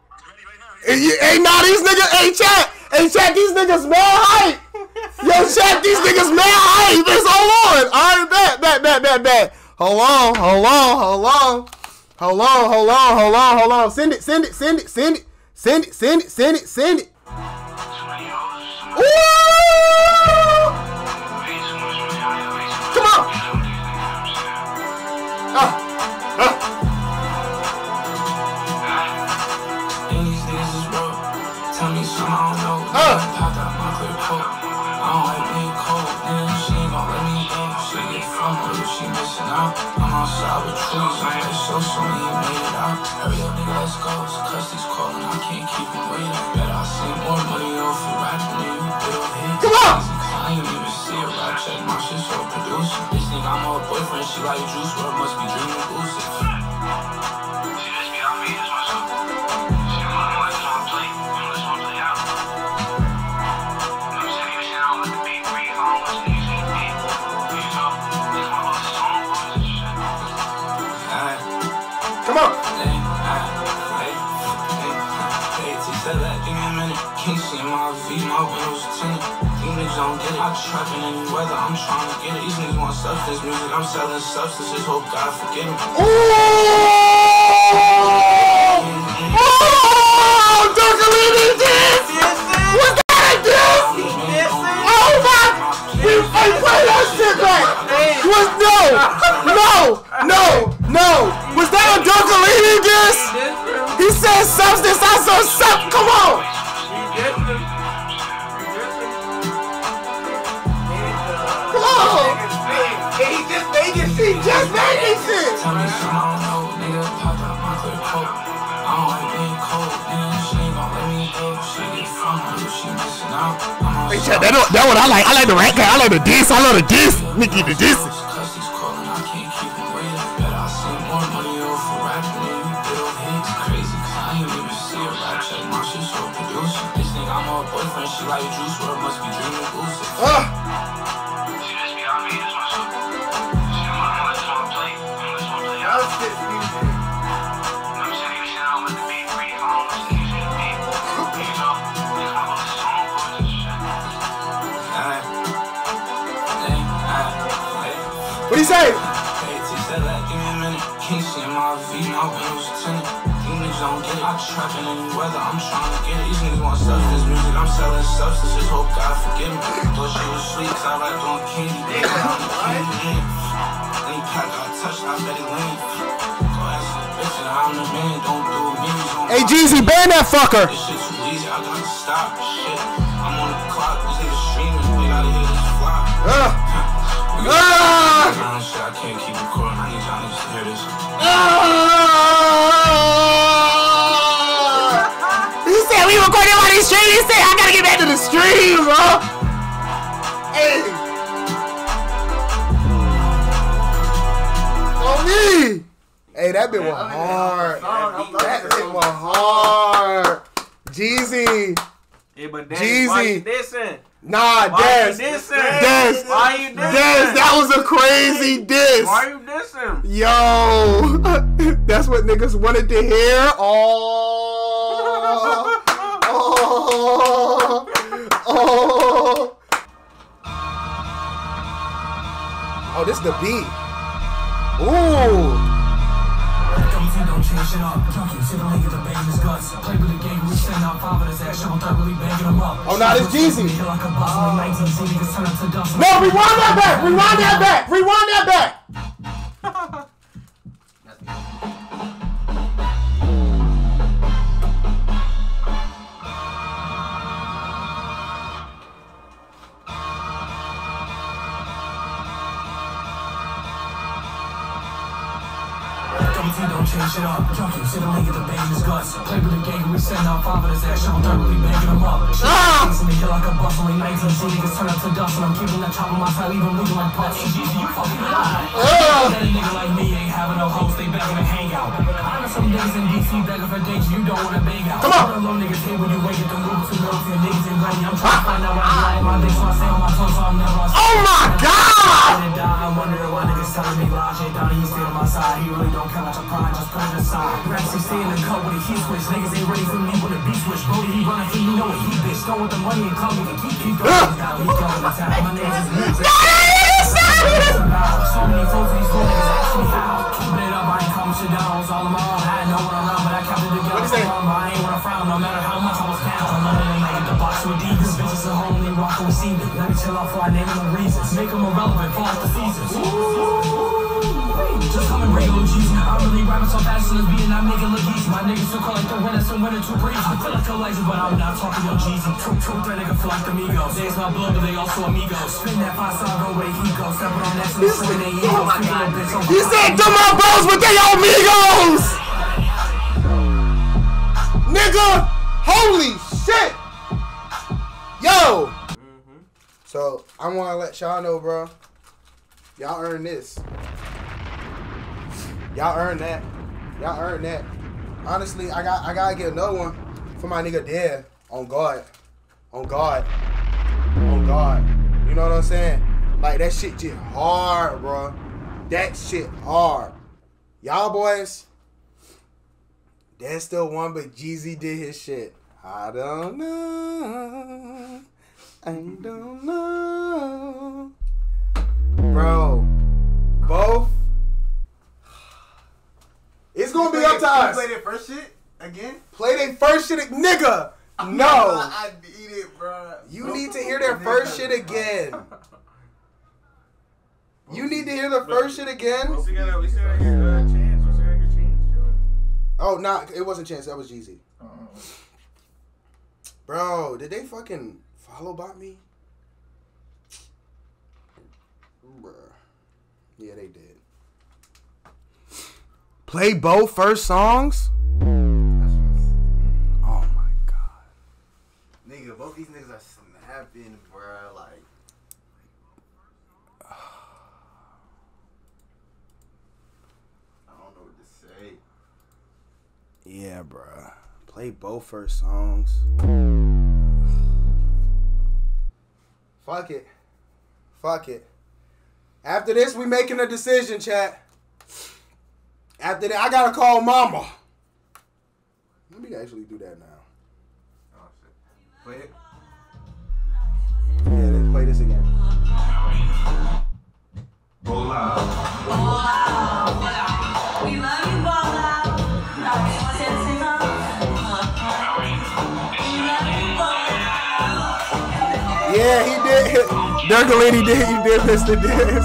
Hey, nah, these niggas, hey, chat, hey, chat, these niggas mad hype. Yo, chat, these niggas mad hype. It's hold on. All right, bet, bet, bet, bet, bet. Hold on, hold on, hold on. Hold on, hold on, hold on, hold on. Send it, send it, send it, send it, send it, send it, send it, send it. Ooh! So soon he made it out. Hurry up, nigga, let's go. Cause he's calling. I can't keep him waiting. Bet I see more money off you rapping than you did off hits. Come on. I ain't even see a rap check. My shit so producing. This nigga, I'm her boyfriend. She like juice. Well, it must be dreaming lucid. Niggas don't get. I trap in any weather, I'm trying to get it. These niggas want substance music, I'm selling substances. Hope God forgive me. Oh, Durkalini dance! Was that a? Oh my! Hey, play that shit back! Was no! No! No! No! Was that a Durkalini dance? He said substance, I saw sub. Come on! Just making shit! Tell me something I don't know, nigga. Pop out my clear coat. I don't like being cold, damn. She ain't gon' let me go. She get from her if she missing out. I'm Hey, that, that one I like. I like the rap guy. I like the diss. I love the diss. Mickey the diss. Get it. I trap in weather, I'm trying to get it. These niggas want substance music, I'm selling substances. Hope God forgive me. Thought she was sweet, cause I rapped on candy. Baby, I'm the candy. Any pack got touched, I bet it lean. Go ask the bitch, and I'm the man. Don't do me. Hey, Geezy, ban that fucker. This shit too easy, I gotta stop. Shit, I'm on the clock. These niggas streaming, they gotta hear this flop. Uh. We Ah! got shit, I can't keep recording. I need y'all to hear this. He said we recording on these streams. He said I gotta get back to the streams, bro. Hey. On me. Hey, that bit was hard. That bit was hard. Geezy. Yeah, but Des, why you Geezy. dissing? Nah, Why Des. Des. Why you dissing? Des, that was a crazy diss. Why you dissing? Yo, <laughs> that's what niggas wanted to hear. Oh, oh, <laughs> oh. Oh, this the beat. Ooh. Don't change shit up. Junkie, sit on nigga to bang his guts. Play with the game, we send out five of his ass. Shovel thoroughly banging him up. Oh, nah, this Geezy. Like a boss in the 19 niggas turn up to dust. No, rewind that back. Rewind that back. Rewind that back. <laughs> Double T don't change shit up. Junkie, sit and lean, get the bang in his guts. Play with the gang, we send out five of his ass. Shovel thoroughly banging him up. Shit, Ah! in the hill like a bus, only 19. See niggas turn up to dust, and I'm keeping that top of my side, even leaving like puffs. Geezy, you fucking lie. That a nigga like me ain't having no host, they begging to hang out. I know some niggas in DC begging for dates, you don't wanna bang out. Come on. Little niggas hate when you wake up to move too low your niggas ain't ready. I'm trying to find out why I like my dick, so I on my toes, I'm never on Oh my God! I'm wondering why niggas telling me lies. Jay Donnie, he stayed on my side. He really don't care about your pride, just put it aside. Rexy stay in the cut with a heat switch. Niggas ain't ready for me when the beat switch. Brody, he running for you know what he bitch. With the money and come with the keep keep going. Now he going to town. My niggas is <laughs> music. So many folks, these niggas ask me how. Keeping it I shit down. I was all on. I know what I'm around, but I kept it together. So long, I ain't wanna frown, no matter how much I was down. I'm the night at the box with demons. Bitches at home, they rockin' with semen. Let me chill out before I name the reasons. Make them irrelevant, fall off the seasons. Just come and bring OGs. I'm really rapping so fast in this beat and I make it look easy. My niggas so call like the winner, some winner too breezy. I feel like a legend, but I'm not talking yo Jeezy. True, true, that nigga feel like the Migos. There's my blood, but they also amigos. Spin that five star, go where he goes. Stepping on that smooth, swinging they egos. Freaking little bitch oh over He said, "Do my bros with they amigos." Nigga, holy shit. Yo. Mm-hmm. So I want to let y'all know, bro. Y'all earned this. Y'all earned that. Y'all earned that. Honestly, I got I gotta get another one for my nigga dead. On God. On God. On God. You know what I'm saying? Like that shit just hard, bro. That shit hard. Y'all boys, that's still one, but Geezy did his shit. I don't know. I don't know. Bro, both. It's gonna be up to us. Play that first shit again. Play their first shit, nigga. <laughs> No. I beat it, bro. You need to hear their first shit again. You need to hear the first shit again. We still gotta, we still gotta hear uh, Chance. We still gotta hear Chance, yo. Oh, nah, it wasn't Chance. That was Geezy. Bro, did they fucking follow bot me? Bruh. Yeah, they did. Play both first songs? Oh my god. Nigga, both these niggas are snapping, bro. Like, I don't know what to say. Yeah, bruh. Play both first songs. Fuck it. Fuck it. After this, we making a decision, chat. After that, I gotta call mama. Let me actually do that now. Oh shit. Play it. Yeah, let's play this again. We love you, Bola. Alright, you wanna say it at the same time? We love you, Bola. Yeah, he did. Durkalini did. He did listen to this.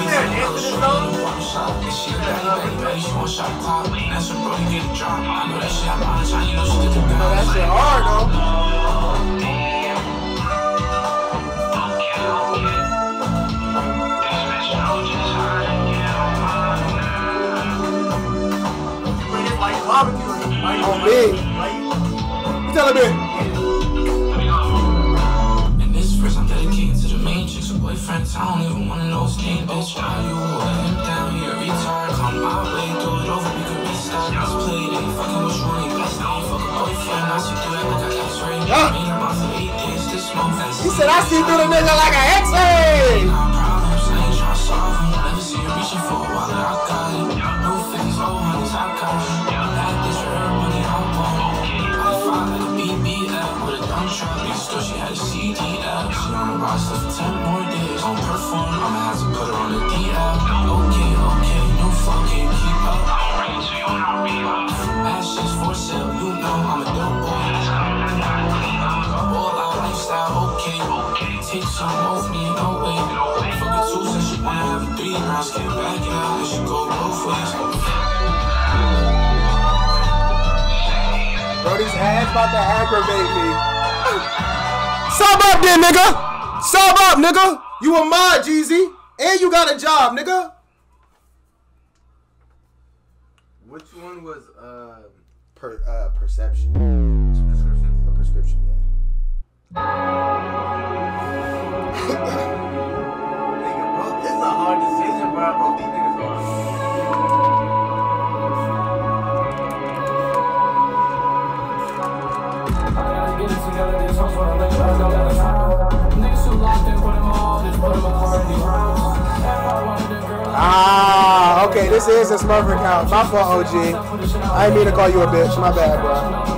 Every time I go straight, one shot. And she baddie, baddie, she want shot. That's get a drop. I know that shit you know she that shit hard though. Me. Boyfriends. I don't even wanna know his name, bitch. How you holding him down? A retard. Come my way, do it over, we could restart. Let's play it. Ain't fucking with you, ain't. I ain't fucking boyfriend. I see through it like I X-ray. Yeah. Made him out for eight days this month. He said I see through the nigga like an X-ray. watch 10 more days. On I'ma have to put her on. Okay, okay, fucking keep up. I'm ready to you I be up. For sale, you know I'm a dope boy. All out lifestyle, okay. okay. Take some me, no way. No way. Fuck since wanna have a three. Now get back out, go both ways. Bro, these hands about to aggravate me. Stop up there, nigga! Sub up, nigga. You a mod, Geezy. And you got a job, nigga. Which one was uh Per, uh, perception. Prescription? A prescription, yeah. <coughs> nigga, bro? This is a hard decision, bro. Both these niggas are. Ah, okay, this is a Smurf account. My fault, OG. I didn't mean to call you a bitch. My bad, bro.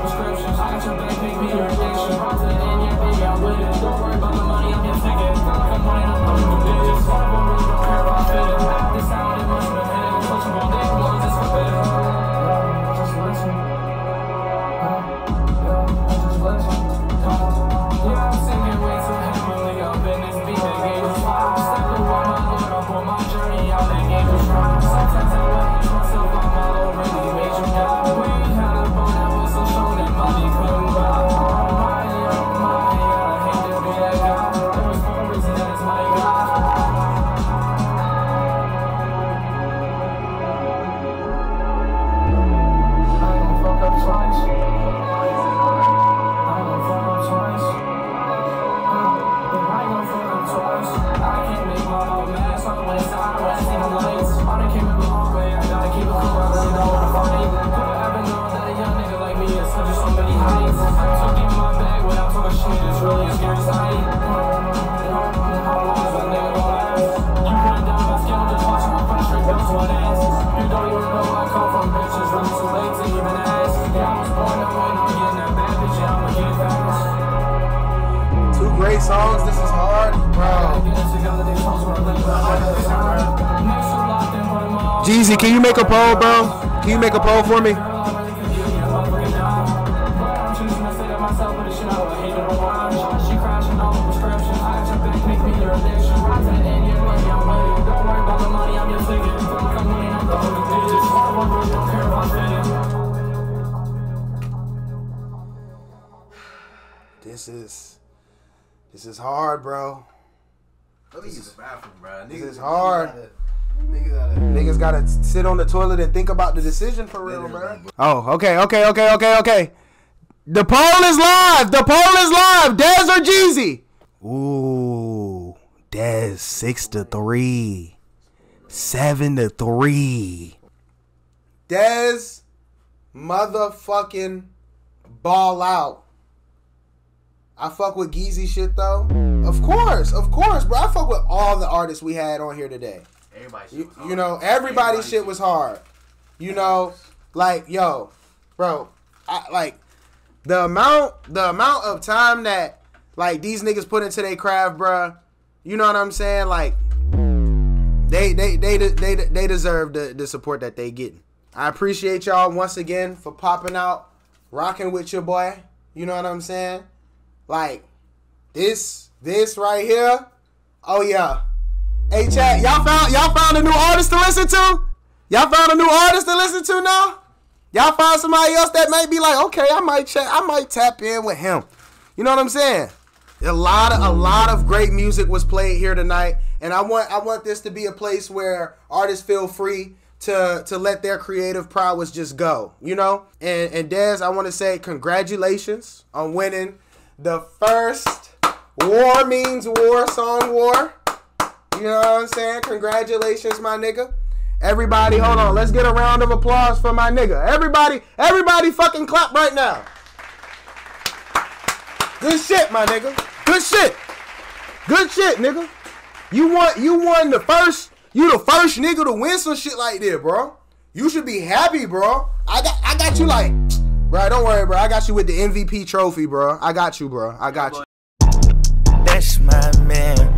Geezy, can you make a poll, bro? Can you make a poll for me? This is this is hard, bro. Let me use the bathroom, bro. This Niggas- is hard. Niggas gotta. Niggas gotta sit on the toilet and think about the decision for real, bro. Oh, okay, okay, okay, okay, okay. The poll is live. The poll is live. Des or Geezy? Ooh, Des six to three, seven to three. Des, motherfucking ball out. I fuck with Geezy shit though. Of course, of course, bro. I fuck with all the artists we had on here today. Everybody You, you know, everybody's Everybody shit was hard. You know, like yo, bro, I like the amount the amount of time that like these niggas put into their craft, bruh. You know what I'm saying? Like they they they they they deserve the, the support that they getting. I appreciate y'all once again for popping out, rocking with your boy. You know what I'm saying? Like this this right here. Oh yeah. Hey chat, y'all found y'all found a new artist to listen to? Y'all found a new artist to listen to now? Y'all found somebody else that might be like, okay, I might check, I might tap in with him. You know what I'm saying? A lot of a lot of great music was played here tonight, and I want I want this to be a place where artists feel free to to let their creative prowess just go. You know? And and Des, I want to say congratulations on winning the first War Means War song war. You know what I'm saying? Congratulations, my nigga. Everybody, hold on. Let's get a round of applause for my nigga. Everybody, everybody fucking clap right now. Good shit, my nigga. Good shit. Good shit, nigga. You won you won the first you the first nigga to win some shit like this, bro. You should be happy, bro. I got I got you like Bro, don't worry, bro. I got you with the MVP trophy, bro. I got you, bro. I got you. That's my man.